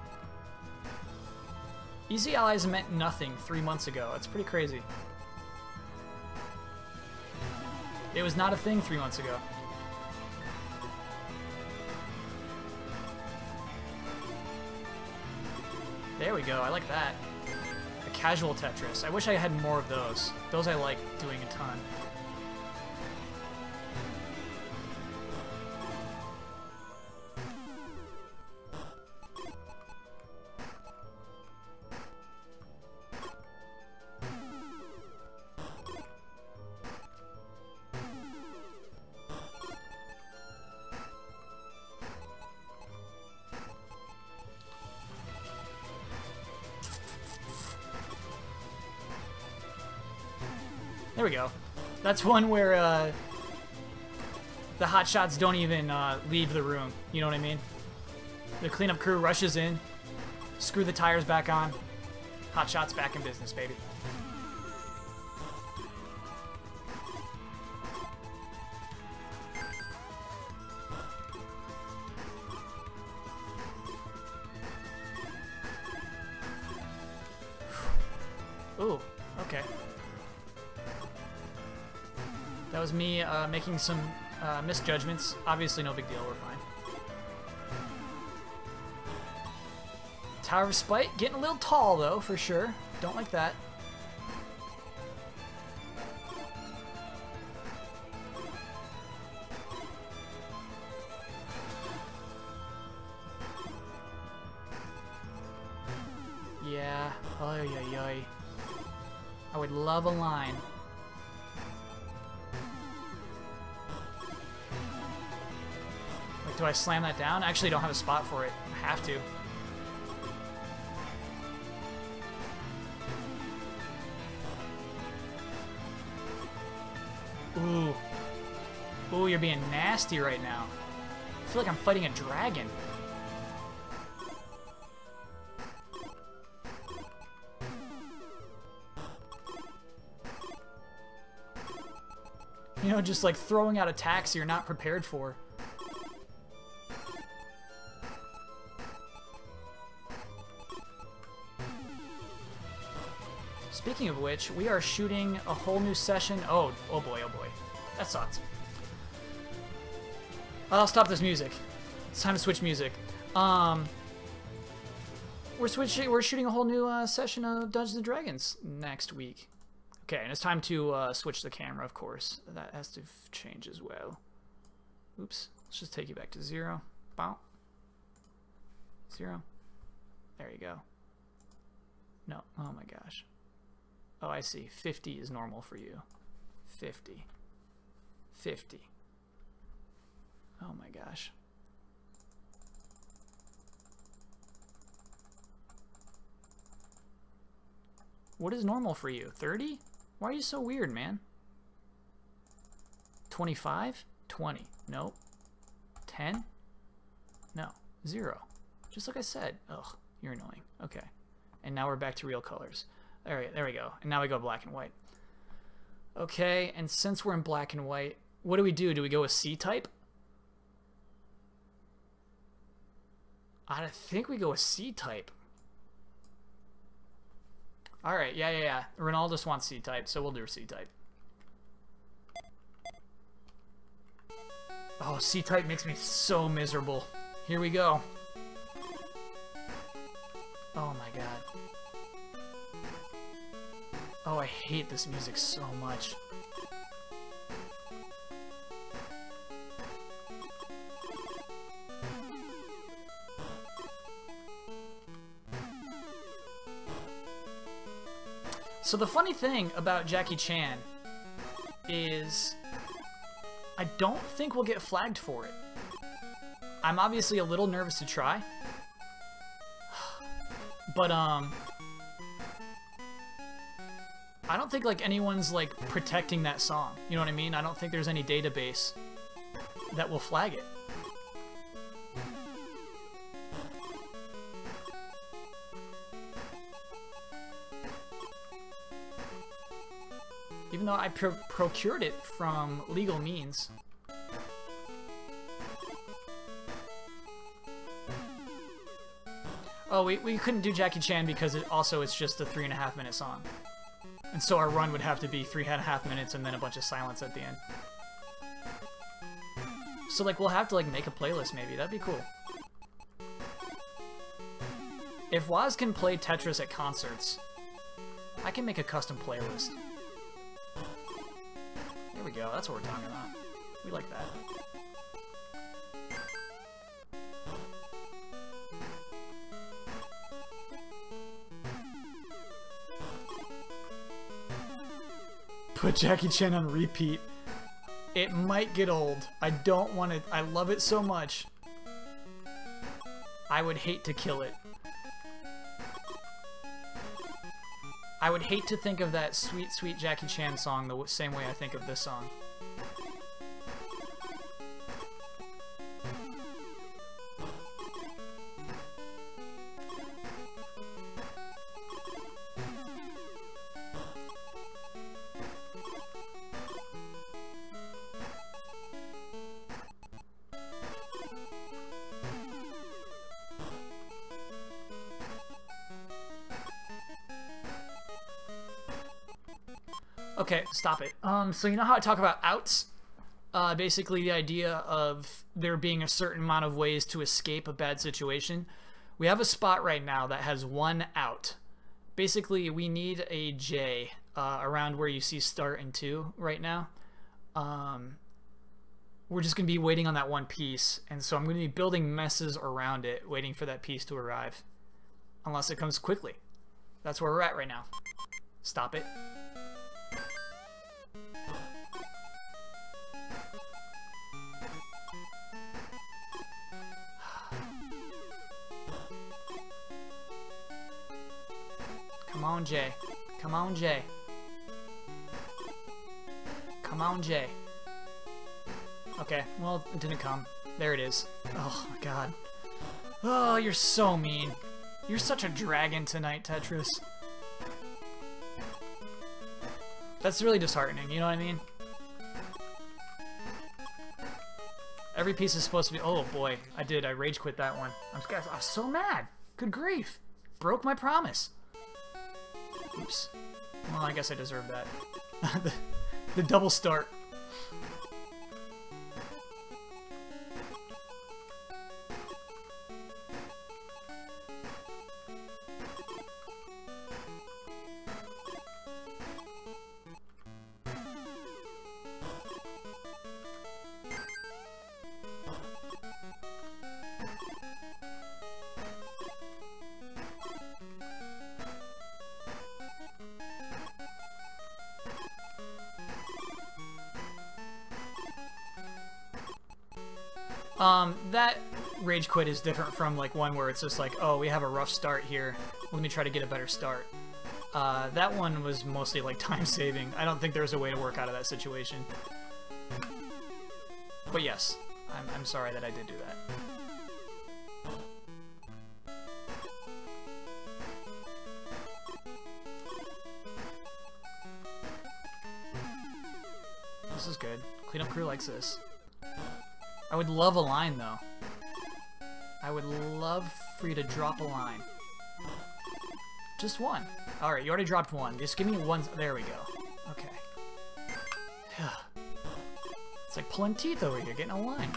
Easy Allies meant nothing three months ago. It's pretty crazy. It was not a thing three months ago. There we go, I like that. Casual Tetris. I wish I had more of those. Those I like doing a ton. That's one where uh, the hotshots don't even uh, leave the room. You know what I mean? The cleanup crew rushes in, screw the tires back on, hotshots back in business, baby. Making some uh, misjudgments. Obviously, no big deal. We're fine. Tower of Spite getting a little tall, though, for sure. Don't like that. Slam that down? I actually don't have a spot for it. I have to. Ooh. Ooh, you're being nasty right now. I feel like I'm fighting a dragon. You know, just like throwing out attacks you're not prepared for. Speaking of which, we are shooting a whole new session. Oh, oh boy, oh boy. That sucks. I'll stop this music. It's time to switch music. Um, we're switching. We're shooting a whole new uh, session of Dungeons and Dragons next week. Okay, and it's time to uh, switch the camera, of course. That has to change as well. Oops. Let's just take you back to zero. Bow. Zero. There you go. No. Oh my gosh. Oh, I see. 50 is normal for you. 50. 50. Oh my gosh. What is normal for you? 30? Why are you so weird, man? 25? 20. Nope. 10? No. 0. Just like I said. Ugh, you're annoying. Okay. And now we're back to real colors. There, there we go. And now we go black and white. Okay, and since we're in black and white, what do we do? Do we go with C-type? I think we go with C-type. Alright, yeah, yeah, yeah. Ronaldus wants C-type, so we'll do C-type. Oh, C-type makes me so miserable. Here we go. Oh my god. Oh, I hate this music so much. So the funny thing about Jackie Chan is I don't think we'll get flagged for it. I'm obviously a little nervous to try. But, um... I don't think, like, anyone's, like, protecting that song. You know what I mean? I don't think there's any database that will flag it. Even though I pro procured it from legal means. Oh, we, we couldn't do Jackie Chan because it also it's just a three and a half minute song. And so our run would have to be three and a half minutes and then a bunch of silence at the end. So like we'll have to like make a playlist maybe. That'd be cool. If Woz can play Tetris at concerts, I can make a custom playlist. There we go, that's what we're talking about. We like that. Put Jackie Chan on repeat. It might get old. I don't want to... I love it so much. I would hate to kill it. I would hate to think of that sweet, sweet Jackie Chan song the same way I think of this song. Um, so you know how I talk about outs? Uh, basically the idea of there being a certain amount of ways to escape a bad situation. We have a spot right now that has one out. Basically, we need a J uh, around where you see start and two right now. Um, we're just going to be waiting on that one piece, and so I'm going to be building messes around it, waiting for that piece to arrive. Unless it comes quickly. That's where we're at right now. Stop it. On, Jay. Come on, Jay. Come on, Jay. Okay, well, it didn't come. There it is. Oh, God. Oh, you're so mean. You're such a dragon tonight, Tetris. That's really disheartening, you know what I mean? Every piece is supposed to be... Oh, boy. I did. I rage quit that one. I'm, I'm so mad. Good grief. Broke my promise. Oops. Well, I guess I deserve that. the, the double start. Rage quit is different from like one where it's just like, oh, we have a rough start here. Let me try to get a better start. Uh, that one was mostly like time saving. I don't think there's a way to work out of that situation. But yes, I'm, I'm sorry that I did do that. This is good. Cleanup crew likes this. I would love a line, though. I would love for you to drop a line. Just one. Alright, you already dropped one. Just give me one. There we go. Okay. it's like pulling teeth over here, getting a line.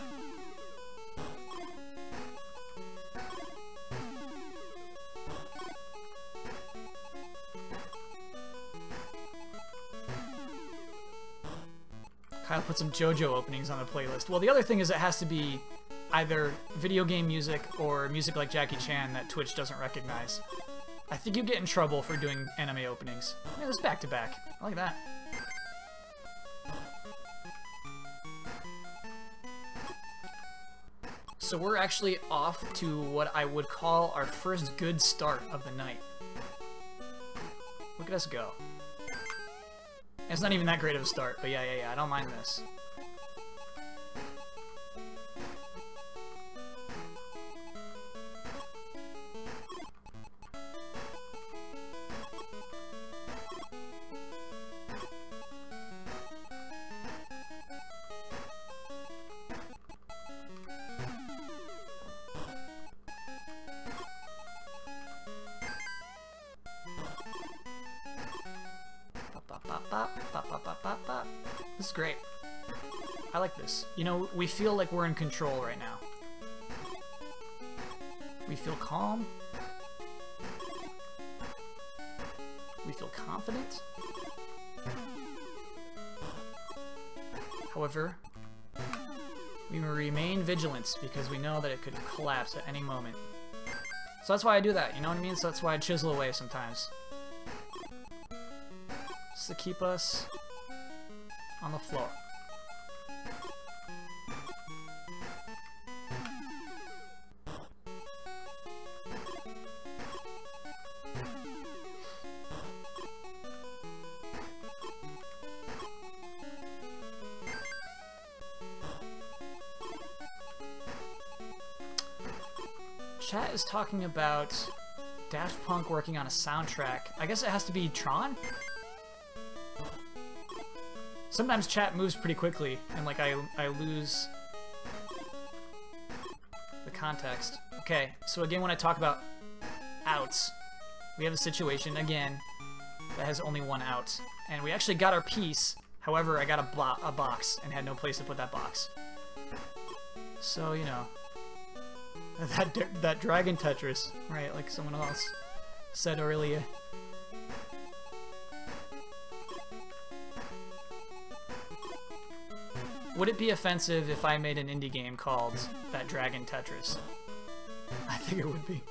Kyle put some JoJo openings on the playlist. Well, the other thing is it has to be either video game music or music like Jackie Chan that Twitch doesn't recognize. I think you get in trouble for doing anime openings. Yeah, it's back to back. I like that. So we're actually off to what I would call our first good start of the night. Look at us go. It's not even that great of a start, but yeah, yeah, yeah, I don't mind. This You know, we feel like we're in control right now. We feel calm. We feel confident. However, we remain vigilant because we know that it could collapse at any moment. So that's why I do that, you know what I mean? So that's why I chisel away sometimes Just to keep us on the floor. Talking about Daft Punk working on a soundtrack. I guess it has to be Tron? Sometimes chat moves pretty quickly, and like I, I lose the context. Okay, so again when I talk about outs, we have a situation, again, that has only one out. And we actually got our piece, however I got a, a box and had no place to put that box. So, you know, that, that Dragon Tetris, right, like someone else said earlier. Would it be offensive if I made an indie game called That Dragon Tetris? I think it would be.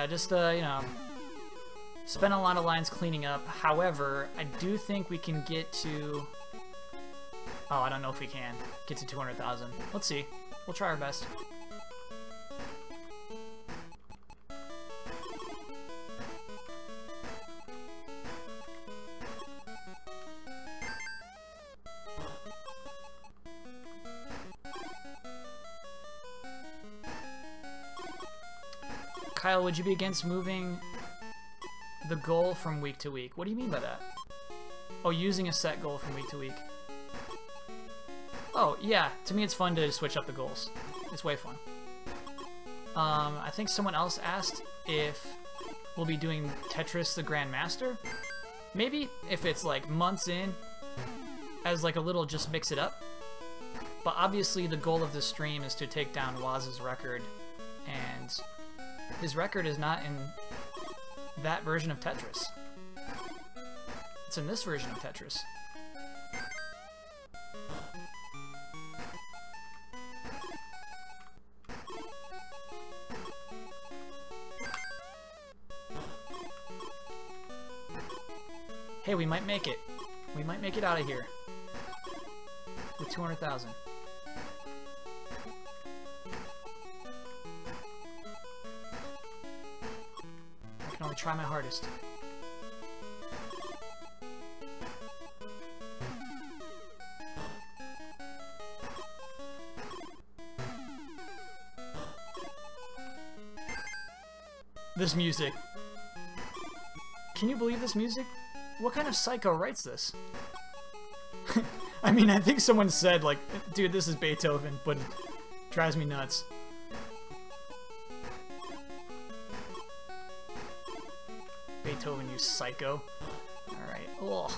Yeah, just, uh, you know, spent a lot of lines cleaning up. However, I do think we can get to... Oh, I don't know if we can get to 200,000. Let's see. We'll try our best. Kyle, would you be against moving the goal from week to week? What do you mean by that? Oh, using a set goal from week to week. Oh, yeah. To me, it's fun to switch up the goals. It's way fun. Um, I think someone else asked if we'll be doing Tetris the Grandmaster. Maybe if it's like months in, as like a little just mix it up. But obviously the goal of the stream is to take down Woz's record, and his record is not in that version of Tetris. It's in this version of Tetris. Hey, we might make it. We might make it out of here. With 200,000. Only try my hardest. This music. Can you believe this music? What kind of psycho writes this? I mean, I think someone said, like, dude, this is Beethoven, but it drives me nuts. Psycho. Alright. Ugh.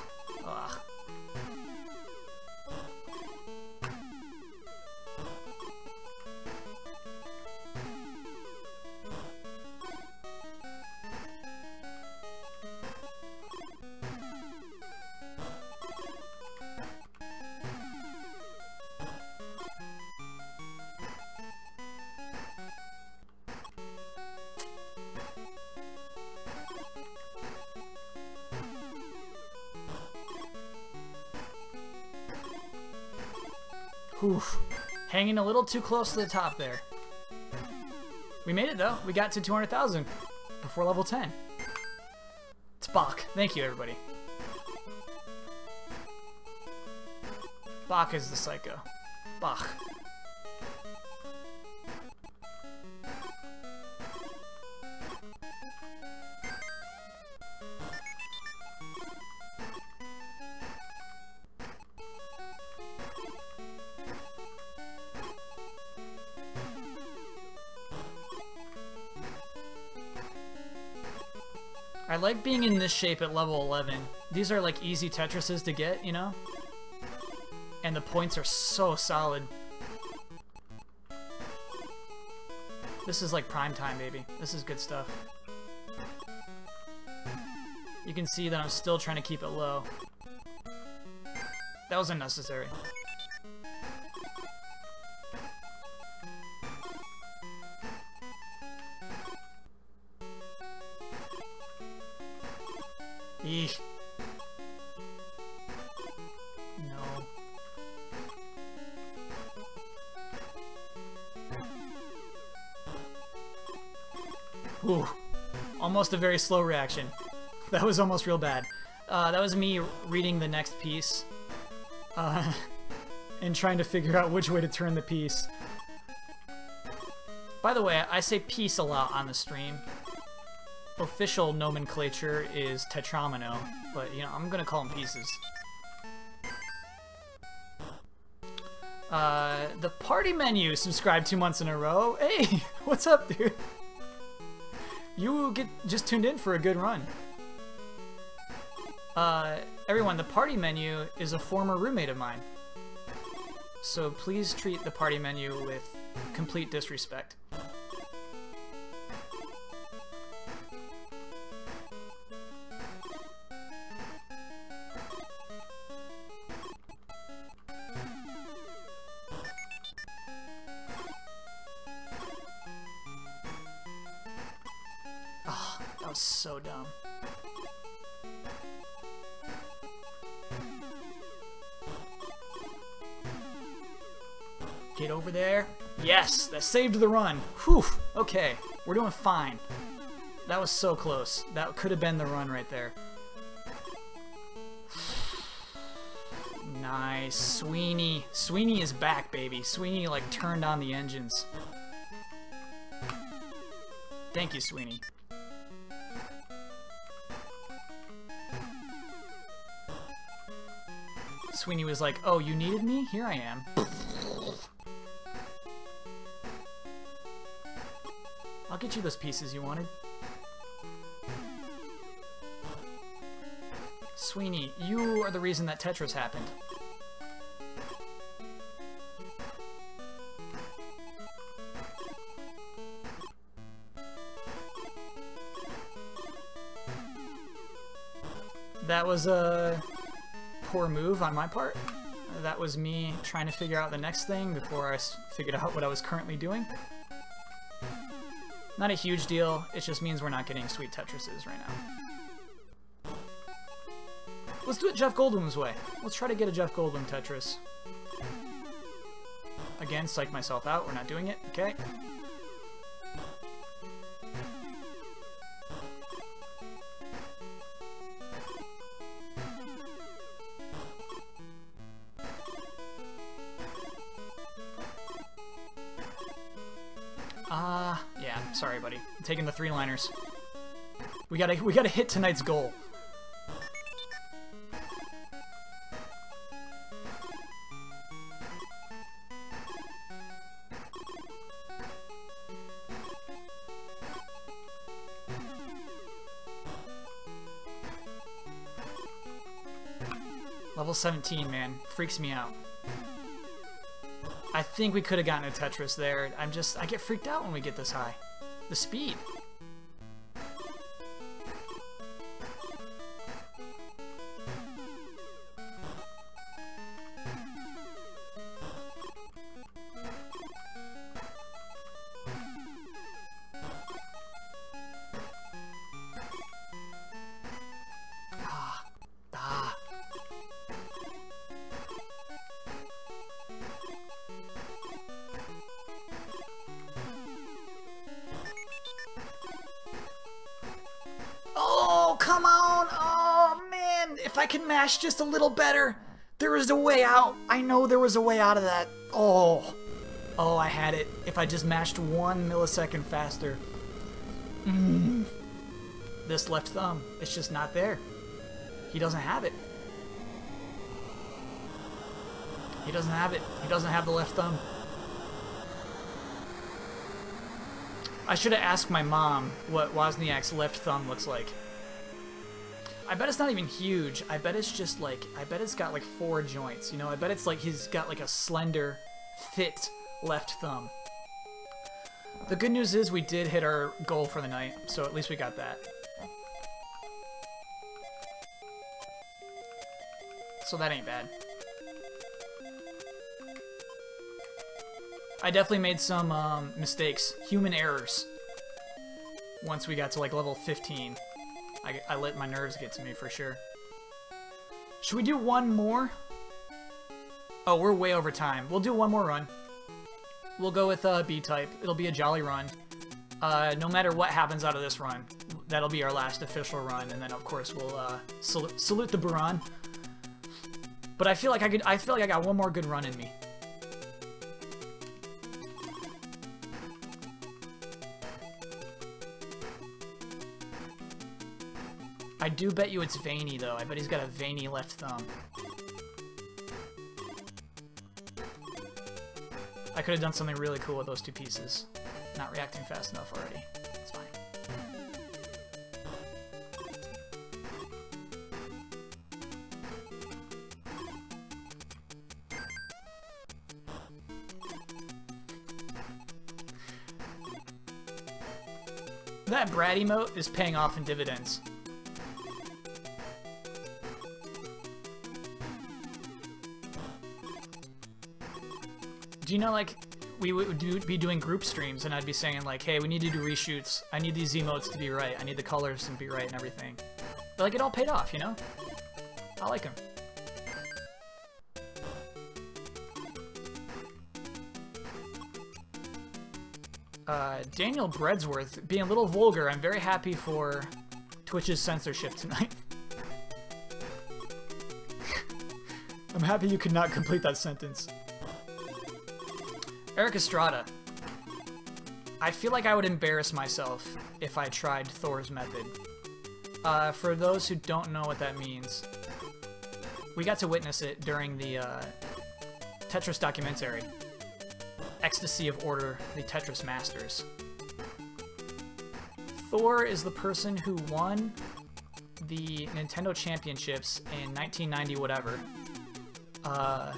Oof. Hanging a little too close to the top there. We made it though. We got to 200,000 before level 10. It's Bach. Thank you, everybody. Bach is the psycho. Bach. This shape at level 11. These are like easy Tetrises to get, you know? And the points are so solid. This is like prime time, baby. This is good stuff. You can see that I'm still trying to keep it low. That was unnecessary. Very slow reaction. That was almost real bad. Uh, that was me reading the next piece. Uh, and trying to figure out which way to turn the piece. By the way, I say piece a lot on the stream official nomenclature is Tetrimino, but you know, I'm gonna call them pieces. Uh, the party menu subscribed two months in a row. Hey, what's up, dude? You get just tuned in for a good run. Uh, everyone, the party menu is a former roommate of mine. So please treat the party menu with complete disrespect. Get over there. Yes, that saved the run. Whew. Okay, we're doing fine. That was so close. That could have been the run right there. Nice. Sweeney. Sweeney is back, baby. Sweeney, like, turned on the engines. Thank you, Sweeney. Sweeney was like, oh, you needed me? Here I am. Get you those pieces you wanted. Sweeney, you are the reason that Tetris happened. That was a poor move on my part. That was me trying to figure out the next thing before I figured out what I was currently doing. Not a huge deal, it just means we're not getting sweet Tetrises right now. Let's do it Jeff Goldblum's way. Let's try to get a Jeff Goldblum Tetris. Again, psych myself out, we're not doing it, okay? Liners. We gotta we gotta hit tonight's goal. Level 17, man. Freaks me out. I think we could have gotten a Tetris there. I'm just, I get freaked out when we get this high the speed. Just a little better. There is a way out. I know there was a way out of that. Oh. Oh, I had it. If I just mashed one millisecond faster. Mm. This left thumb, it's just not there. He doesn't have it. He doesn't have it. He doesn't have the left thumb. I should have asked my mom what Wozniak's left thumb looks like. I bet it's not even huge. I bet it's just like, I bet it's got like four joints, you know? I bet it's like he's got like a slender, fit left thumb. The good news is we did hit our goal for the night, so at least we got that. So that ain't bad. I definitely made some um, mistakes, human errors, once we got to like level 15. I, I let my nerves get to me for sure. Should we do one more? Oh, we're way over time. We'll do one more run. We'll go with uh, B-type. It'll be a jolly run. Uh, no matter what happens out of this run, that'll be our last official run, and then of course we'll uh, salute, salute the Buran. But I feel like I could. I feel like I got one more good run in me. I do bet you it's veiny, though. I bet he's got a veiny left thumb. I could have done something really cool with those two pieces. Not reacting fast enough already. It's fine. That Brad emote is paying off in dividends. You know, like, we would do, be doing group streams, and I'd be saying like, "Hey, we need to do reshoots. I need these emotes to be right. I need the colors to be right and everything." But like, it all paid off, you know. I like him. Uh, Daniel Bredsworth, being a little vulgar. I'm very happy for Twitch's censorship tonight. I'm happy you could not complete that sentence. Eric Estrada. I feel like I would embarrass myself if I tried Thor's method. Uh, for those who don't know what that means, we got to witness it during the uh, Tetris documentary, Ecstasy of Order, the Tetris Masters. Thor is the person who won the Nintendo Championships in 1990 whatever, uh,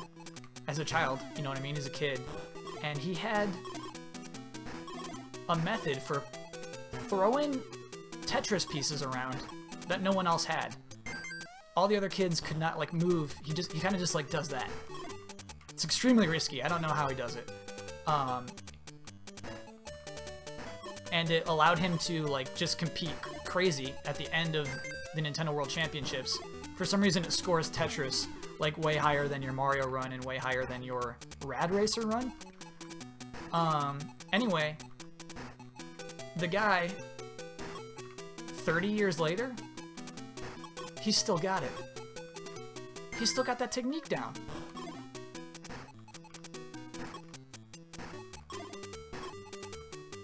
as a child, you know what I mean, as a kid. And he had a method for throwing Tetris pieces around that no one else had. All the other kids could not, like, move. He just, he kind of just, like, does that. It's extremely risky. I don't know how he does it. Um, and it allowed him to, like, just compete crazy at the end of the Nintendo World Championships. For some reason, it scores Tetris like way higher than your Mario run and way higher than your Rad Racer run. Um, anyway, the guy, 30 years later, he's still got it. He's still got that technique down.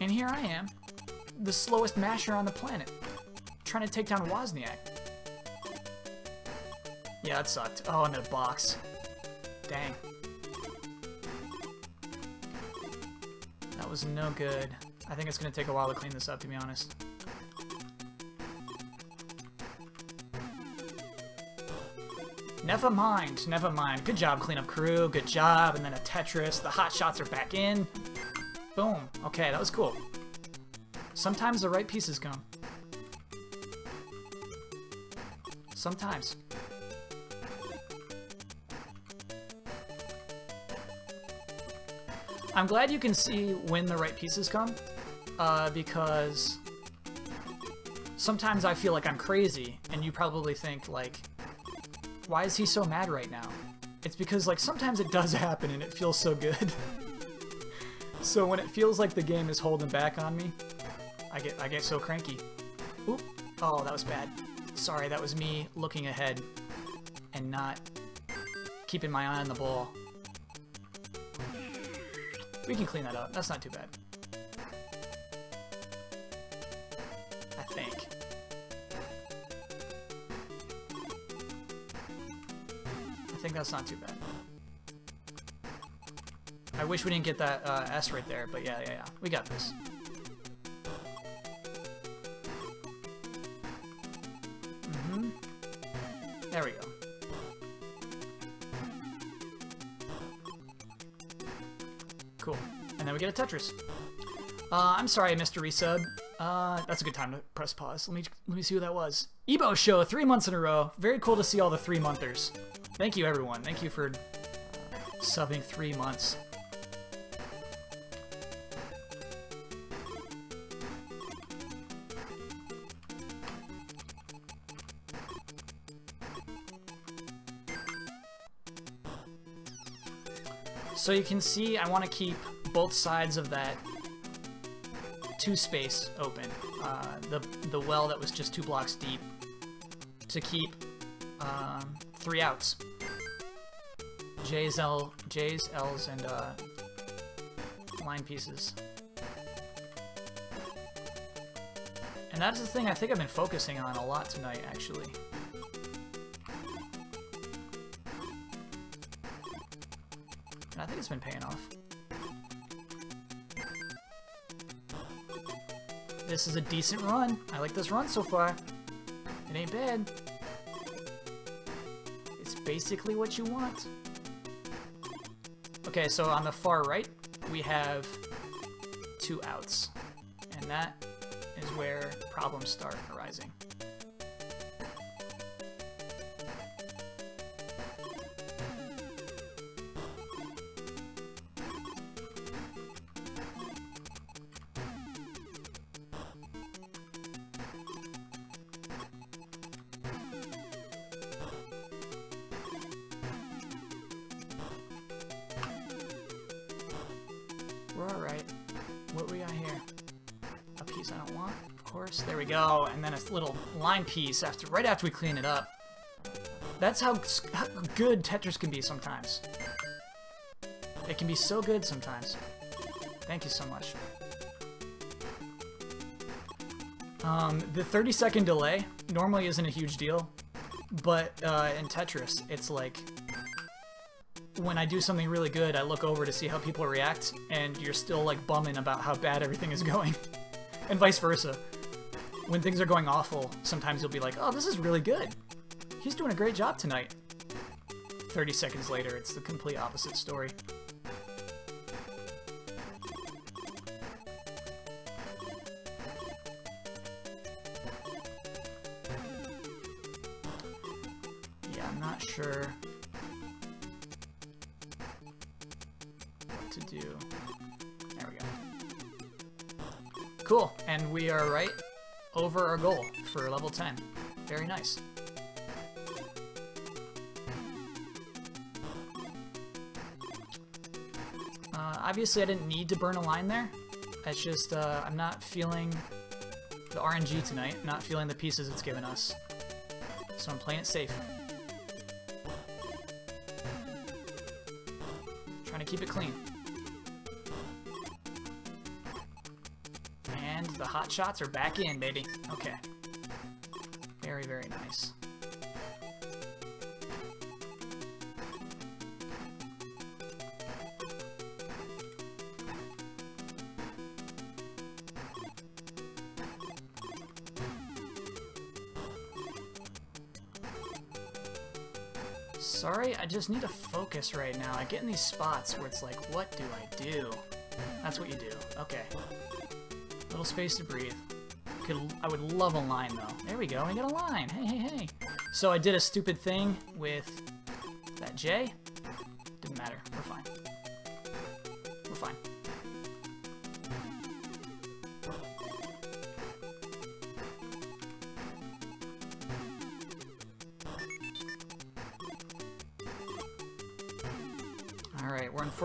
And here I am, the slowest masher on the planet, trying to take down Wozniak. Yeah, that sucked. Oh, I'm in a box. Dang. Was no good. I think it's gonna take a while to clean this up, to be honest. Never mind, never mind. Good job, cleanup crew. Good job. And then a Tetris. The hot shots are back in. Boom. Okay, that was cool. Sometimes the right pieces come. Sometimes. I'm glad you can see when the right pieces come, uh, because sometimes I feel like I'm crazy, and you probably think, like, why is he so mad right now? It's because, like, sometimes it does happen and it feels so good. so when it feels like the game is holding back on me, I get I get so cranky. Oop. Oh, that was bad. Sorry, that was me looking ahead and not keeping my eye on the ball. We can clean that up. That's not too bad. I think. I think that's not too bad. I wish we didn't get that uh, S right there, but yeah, yeah, yeah. We got this. A Tetris. Uh, I'm sorry, Mr. Resub. Uh, that's a good time to press pause. Let me let me see who that was. Ebo Show, three months in a row. Very cool to see all the three monthers. Thank you, everyone. Thank you for subbing three months. So you can see I want to keep both sides of that two space open. Uh, the, the well that was just two blocks deep to keep um, three outs. J's, L, J's, L's, and uh, line pieces. And that's the thing I think I've been focusing on a lot tonight, actually. And I think it's been paying off. This is a decent run. I like this run so far. It ain't bad. It's basically what you want. Okay, so on the far right, we have two outs. And that is where problems start arising. Piece after, right after we clean it up. That's how, how good Tetris can be sometimes. It can be so good sometimes. Thank you so much. Um, the 30 second delay normally isn't a huge deal, but uh, in Tetris, it's like when I do something really good, I look over to see how people react, and you're still like bumming about how bad everything is going, and vice versa. When things are going awful, sometimes you'll be like, oh, this is really good. He's doing a great job tonight. 30 seconds later, it's the complete opposite story. 10. Very nice. Uh, obviously, I didn't need to burn a line there. It's just, uh, I'm not feeling the RNG tonight, not feeling the pieces it's given us. So I'm playing it safe. Trying to keep it clean. And the hot shots are back in, baby. Okay. Sorry, I just need to focus right now. I get in these spots where it's like, what do I do? That's what you do. Okay. Little space to breathe. Could I would love a line though. There we go. I got a line. Hey, hey, hey. So I did a stupid thing with that J.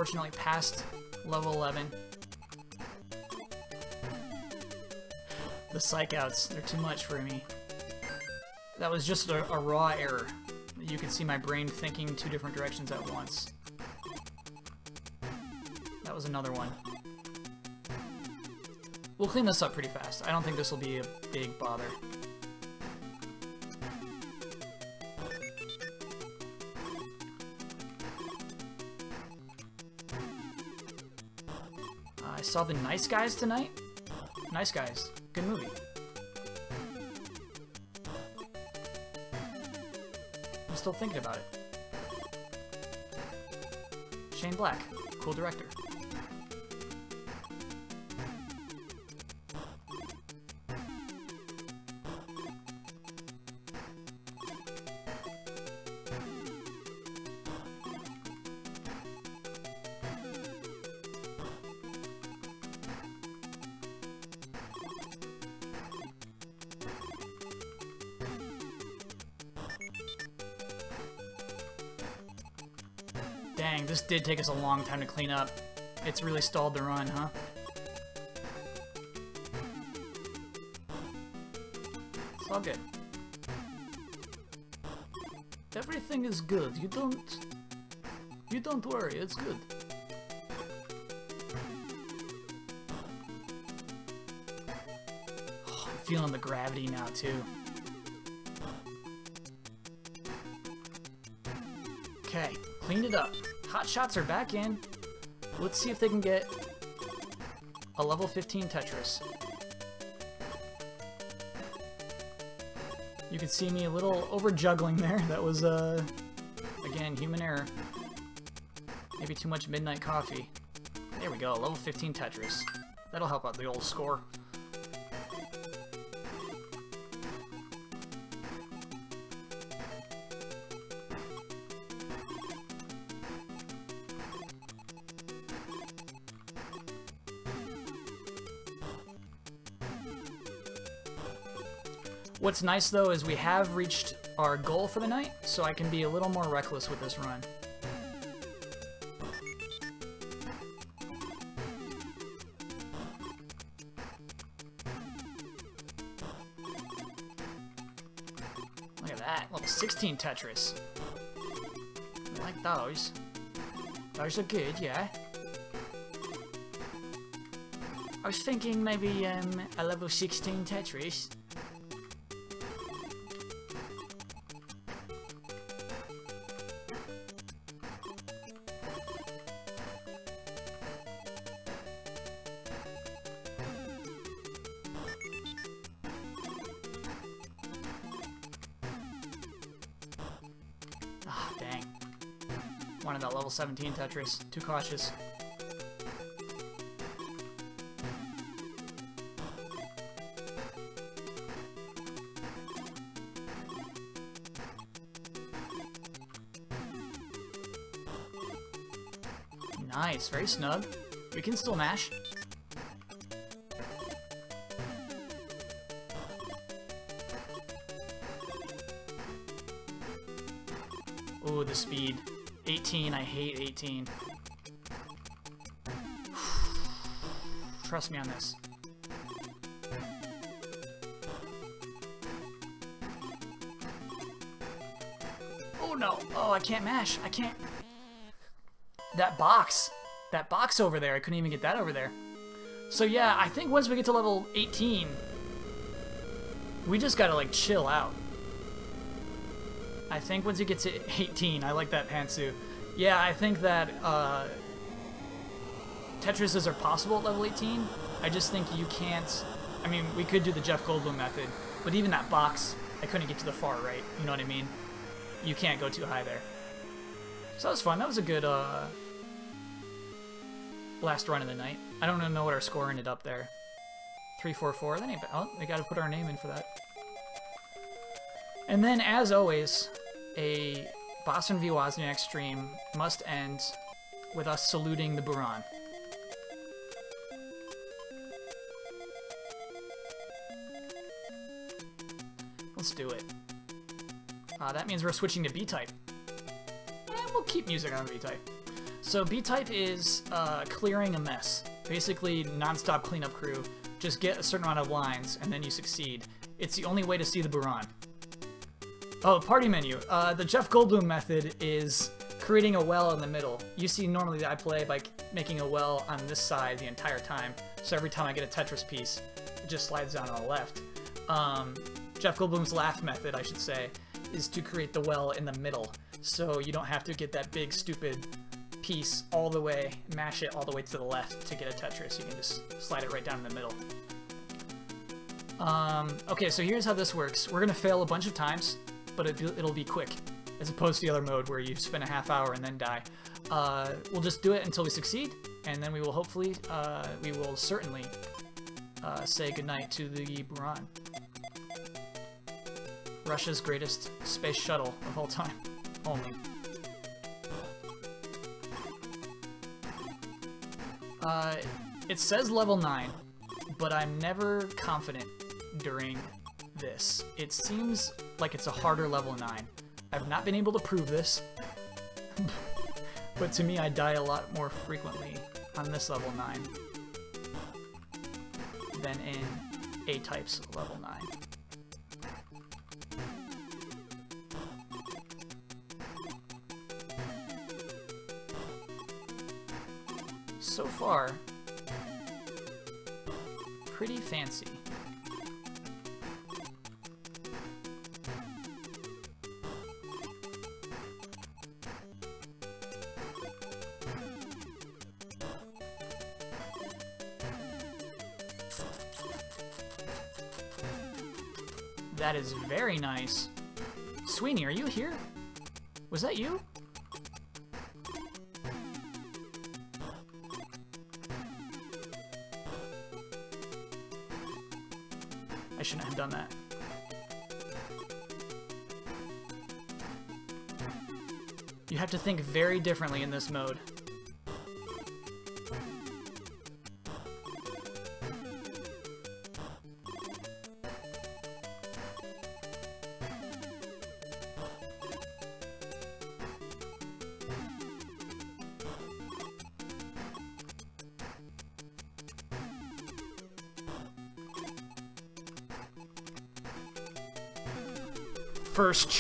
unfortunately past level 11. The psych outs, they're too much for me. That was just a, a raw error. You can see my brain thinking two different directions at once. That was another one. We'll clean this up pretty fast. I don't think this will be a big bother. Saw The Nice Guys tonight. Nice Guys. Good movie. I'm still thinking about it. Shane Black. Cool director. Take us a long time to clean up. It's really stalled the run, huh? It's all good. Everything is good. You don't... You don't worry, it's good. Oh, I'm feeling the gravity now, too. Hot shots are back in. Let's see if they can get a level 15 Tetris. You can see me a little over juggling there. That was, uh, again, human error. Maybe too much midnight coffee. There we go, level 15 Tetris. That'll help out the old score. What's nice though is we have reached our goal for the night, so I can be a little more reckless with this run. Look at that, level 16 Tetris. I like those. Those are good, yeah. I was thinking maybe um, a level 16 Tetris. 17 Tetris. Too cautious. Nice, very snug. We can still mash. 18. Trust me on this. Oh no! Oh, I can't mash. I can't. That box. That box over there. I couldn't even get that over there. So yeah, I think once we get to level 18, we just gotta like chill out. I think once you get to 18, I like that pantsuit. Yeah, I think that uh, Tetrises are possible at level 18. I just think you can't. I mean, we could do the Jeff Goldblum method, but even that box, I couldn't get to the far right. You know what I mean? You can't go too high there. So that was fun. That was a good uh, last run of the night. I don't know what our score ended up there. 344. That ain't bad. Oh, we got to put our name in for that. And then, as always, a Bosman v Wozniak stream must end with us saluting the Buran. Let's do it. Uh, that means we're switching to B-Type. And we'll keep music on B-Type. So B-Type is uh, clearing a mess. Basically, non-stop cleanup crew. Just get a certain amount of lines, and then you succeed. It's the only way to see the Buran. Oh, party menu. Uh, the Jeff Goldblum method is creating a well in the middle. You see normally I play by making a well on this side the entire time. So every time I get a Tetris piece, it just slides down on the left. Um, Jeff Goldblum's laugh method, I should say, is to create the well in the middle. So you don't have to get that big stupid piece all the way, mash it all the way to the left to get a Tetris. You can just slide it right down in the middle. Um, okay, so here's how this works. We're gonna fail a bunch of times but it, it'll be quick, as opposed to the other mode where you spend a half hour and then die. Uh, we'll just do it until we succeed, and then we will hopefully, uh, we will certainly uh, say goodnight to the Buran. Russia's greatest space shuttle of all time, only. Uh, it says level 9, but I'm never confident during this. It seems like it's a harder level 9. I've not been able to prove this, but to me I die a lot more frequently on this level 9 than in A-Type's level 9. So far, pretty fancy. Very nice. Sweeney, are you here? Was that you? I shouldn't have done that. You have to think very differently in this mode.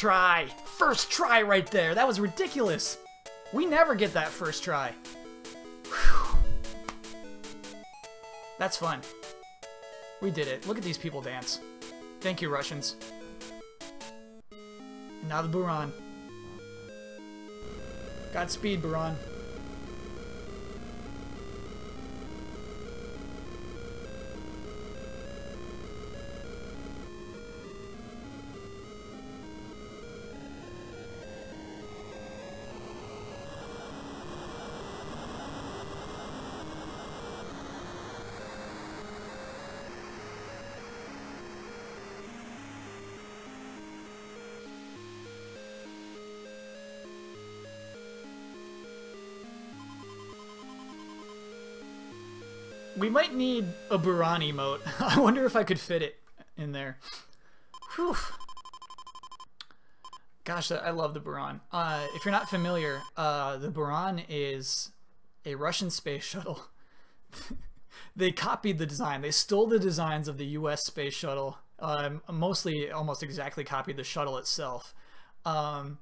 Try. First try right there. That was ridiculous. We never get that first try. Whew. That's fun. We did it. Look at these people dance. Thank you, Russians. Now the Buran. Godspeed, Buran. We might need a Buran emote. I wonder if I could fit it in there. Whew. Gosh, I love the Buran. Uh, if you're not familiar, uh, the Buran is a Russian space shuttle. they copied the design. They stole the designs of the U.S. space shuttle. Um, mostly, almost exactly copied the shuttle itself. Um,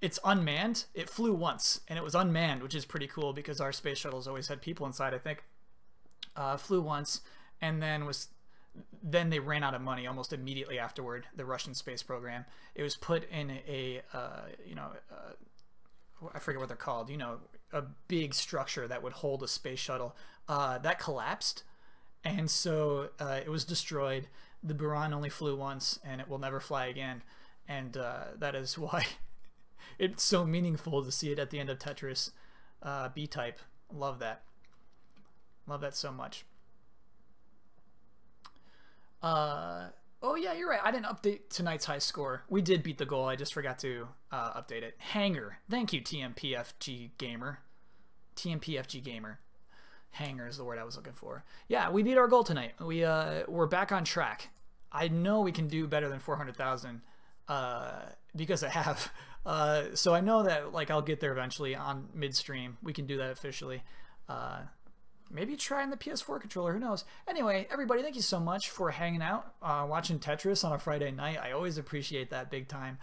it's unmanned. It flew once, and it was unmanned, which is pretty cool because our space shuttles always had people inside, I think uh, flew once, and then was then they ran out of money almost immediately afterward. The Russian space program. It was put in a uh, you know uh, I forget what they're called. You know a big structure that would hold a space shuttle. Uh, that collapsed, and so uh, it was destroyed. The Buran only flew once, and it will never fly again. And uh, that is why it's so meaningful to see it at the end of Tetris B-Type. Love that. Love that so much. Uh, oh yeah, you're right. I didn't update tonight's high score. We did beat the goal. I just forgot to uh, update it. Hangar. Thank you, TMPFG Gamer. TMPFG Gamer. Hangar is the word I was looking for. Yeah, we beat our goal tonight. We uh, we're back on track. I know we can do better than 400,000 uh, because I have. Uh, so I know that like I'll get there eventually on midstream. We can do that officially. Uh, maybe trying the PS4 controller. Who knows? Anyway, everybody, thank you so much for hanging out, uh, watching Tetris on a Friday night. I always appreciate that big time.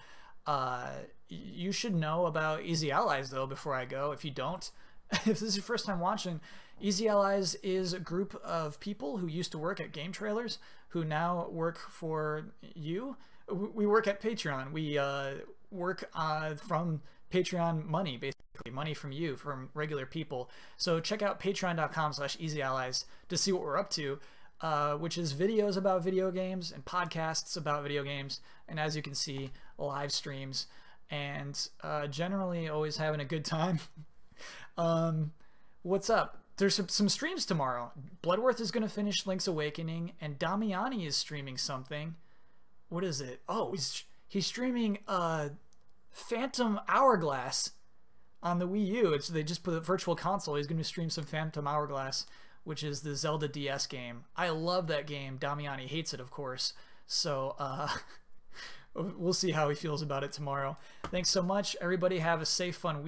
Uh, you should know about Easy Allies though before I go. If you don't, if this is your first time watching, Easy Allies is a group of people who used to work at GameTrailers who now work for you. We work at Patreon. We uh, work uh, from Patreon money, basically money from you, from regular people. So check out patreon.com slash easyallies to see what we're up to, uh, which is videos about video games and podcasts about video games. And as you can see, live streams and uh, generally always having a good time. um, what's up? There's some, some streams tomorrow. Bloodworth is going to finish Link's Awakening and Damiani is streaming something. What is it? Oh, he's, he's streaming... Uh, Phantom Hourglass on the Wii U. It's they just put a virtual console. He's going to stream some Phantom Hourglass, which is the Zelda DS game. I love that game. Damiani hates it, of course. So uh, we'll see how he feels about it tomorrow. Thanks so much, everybody. Have a safe, fun week.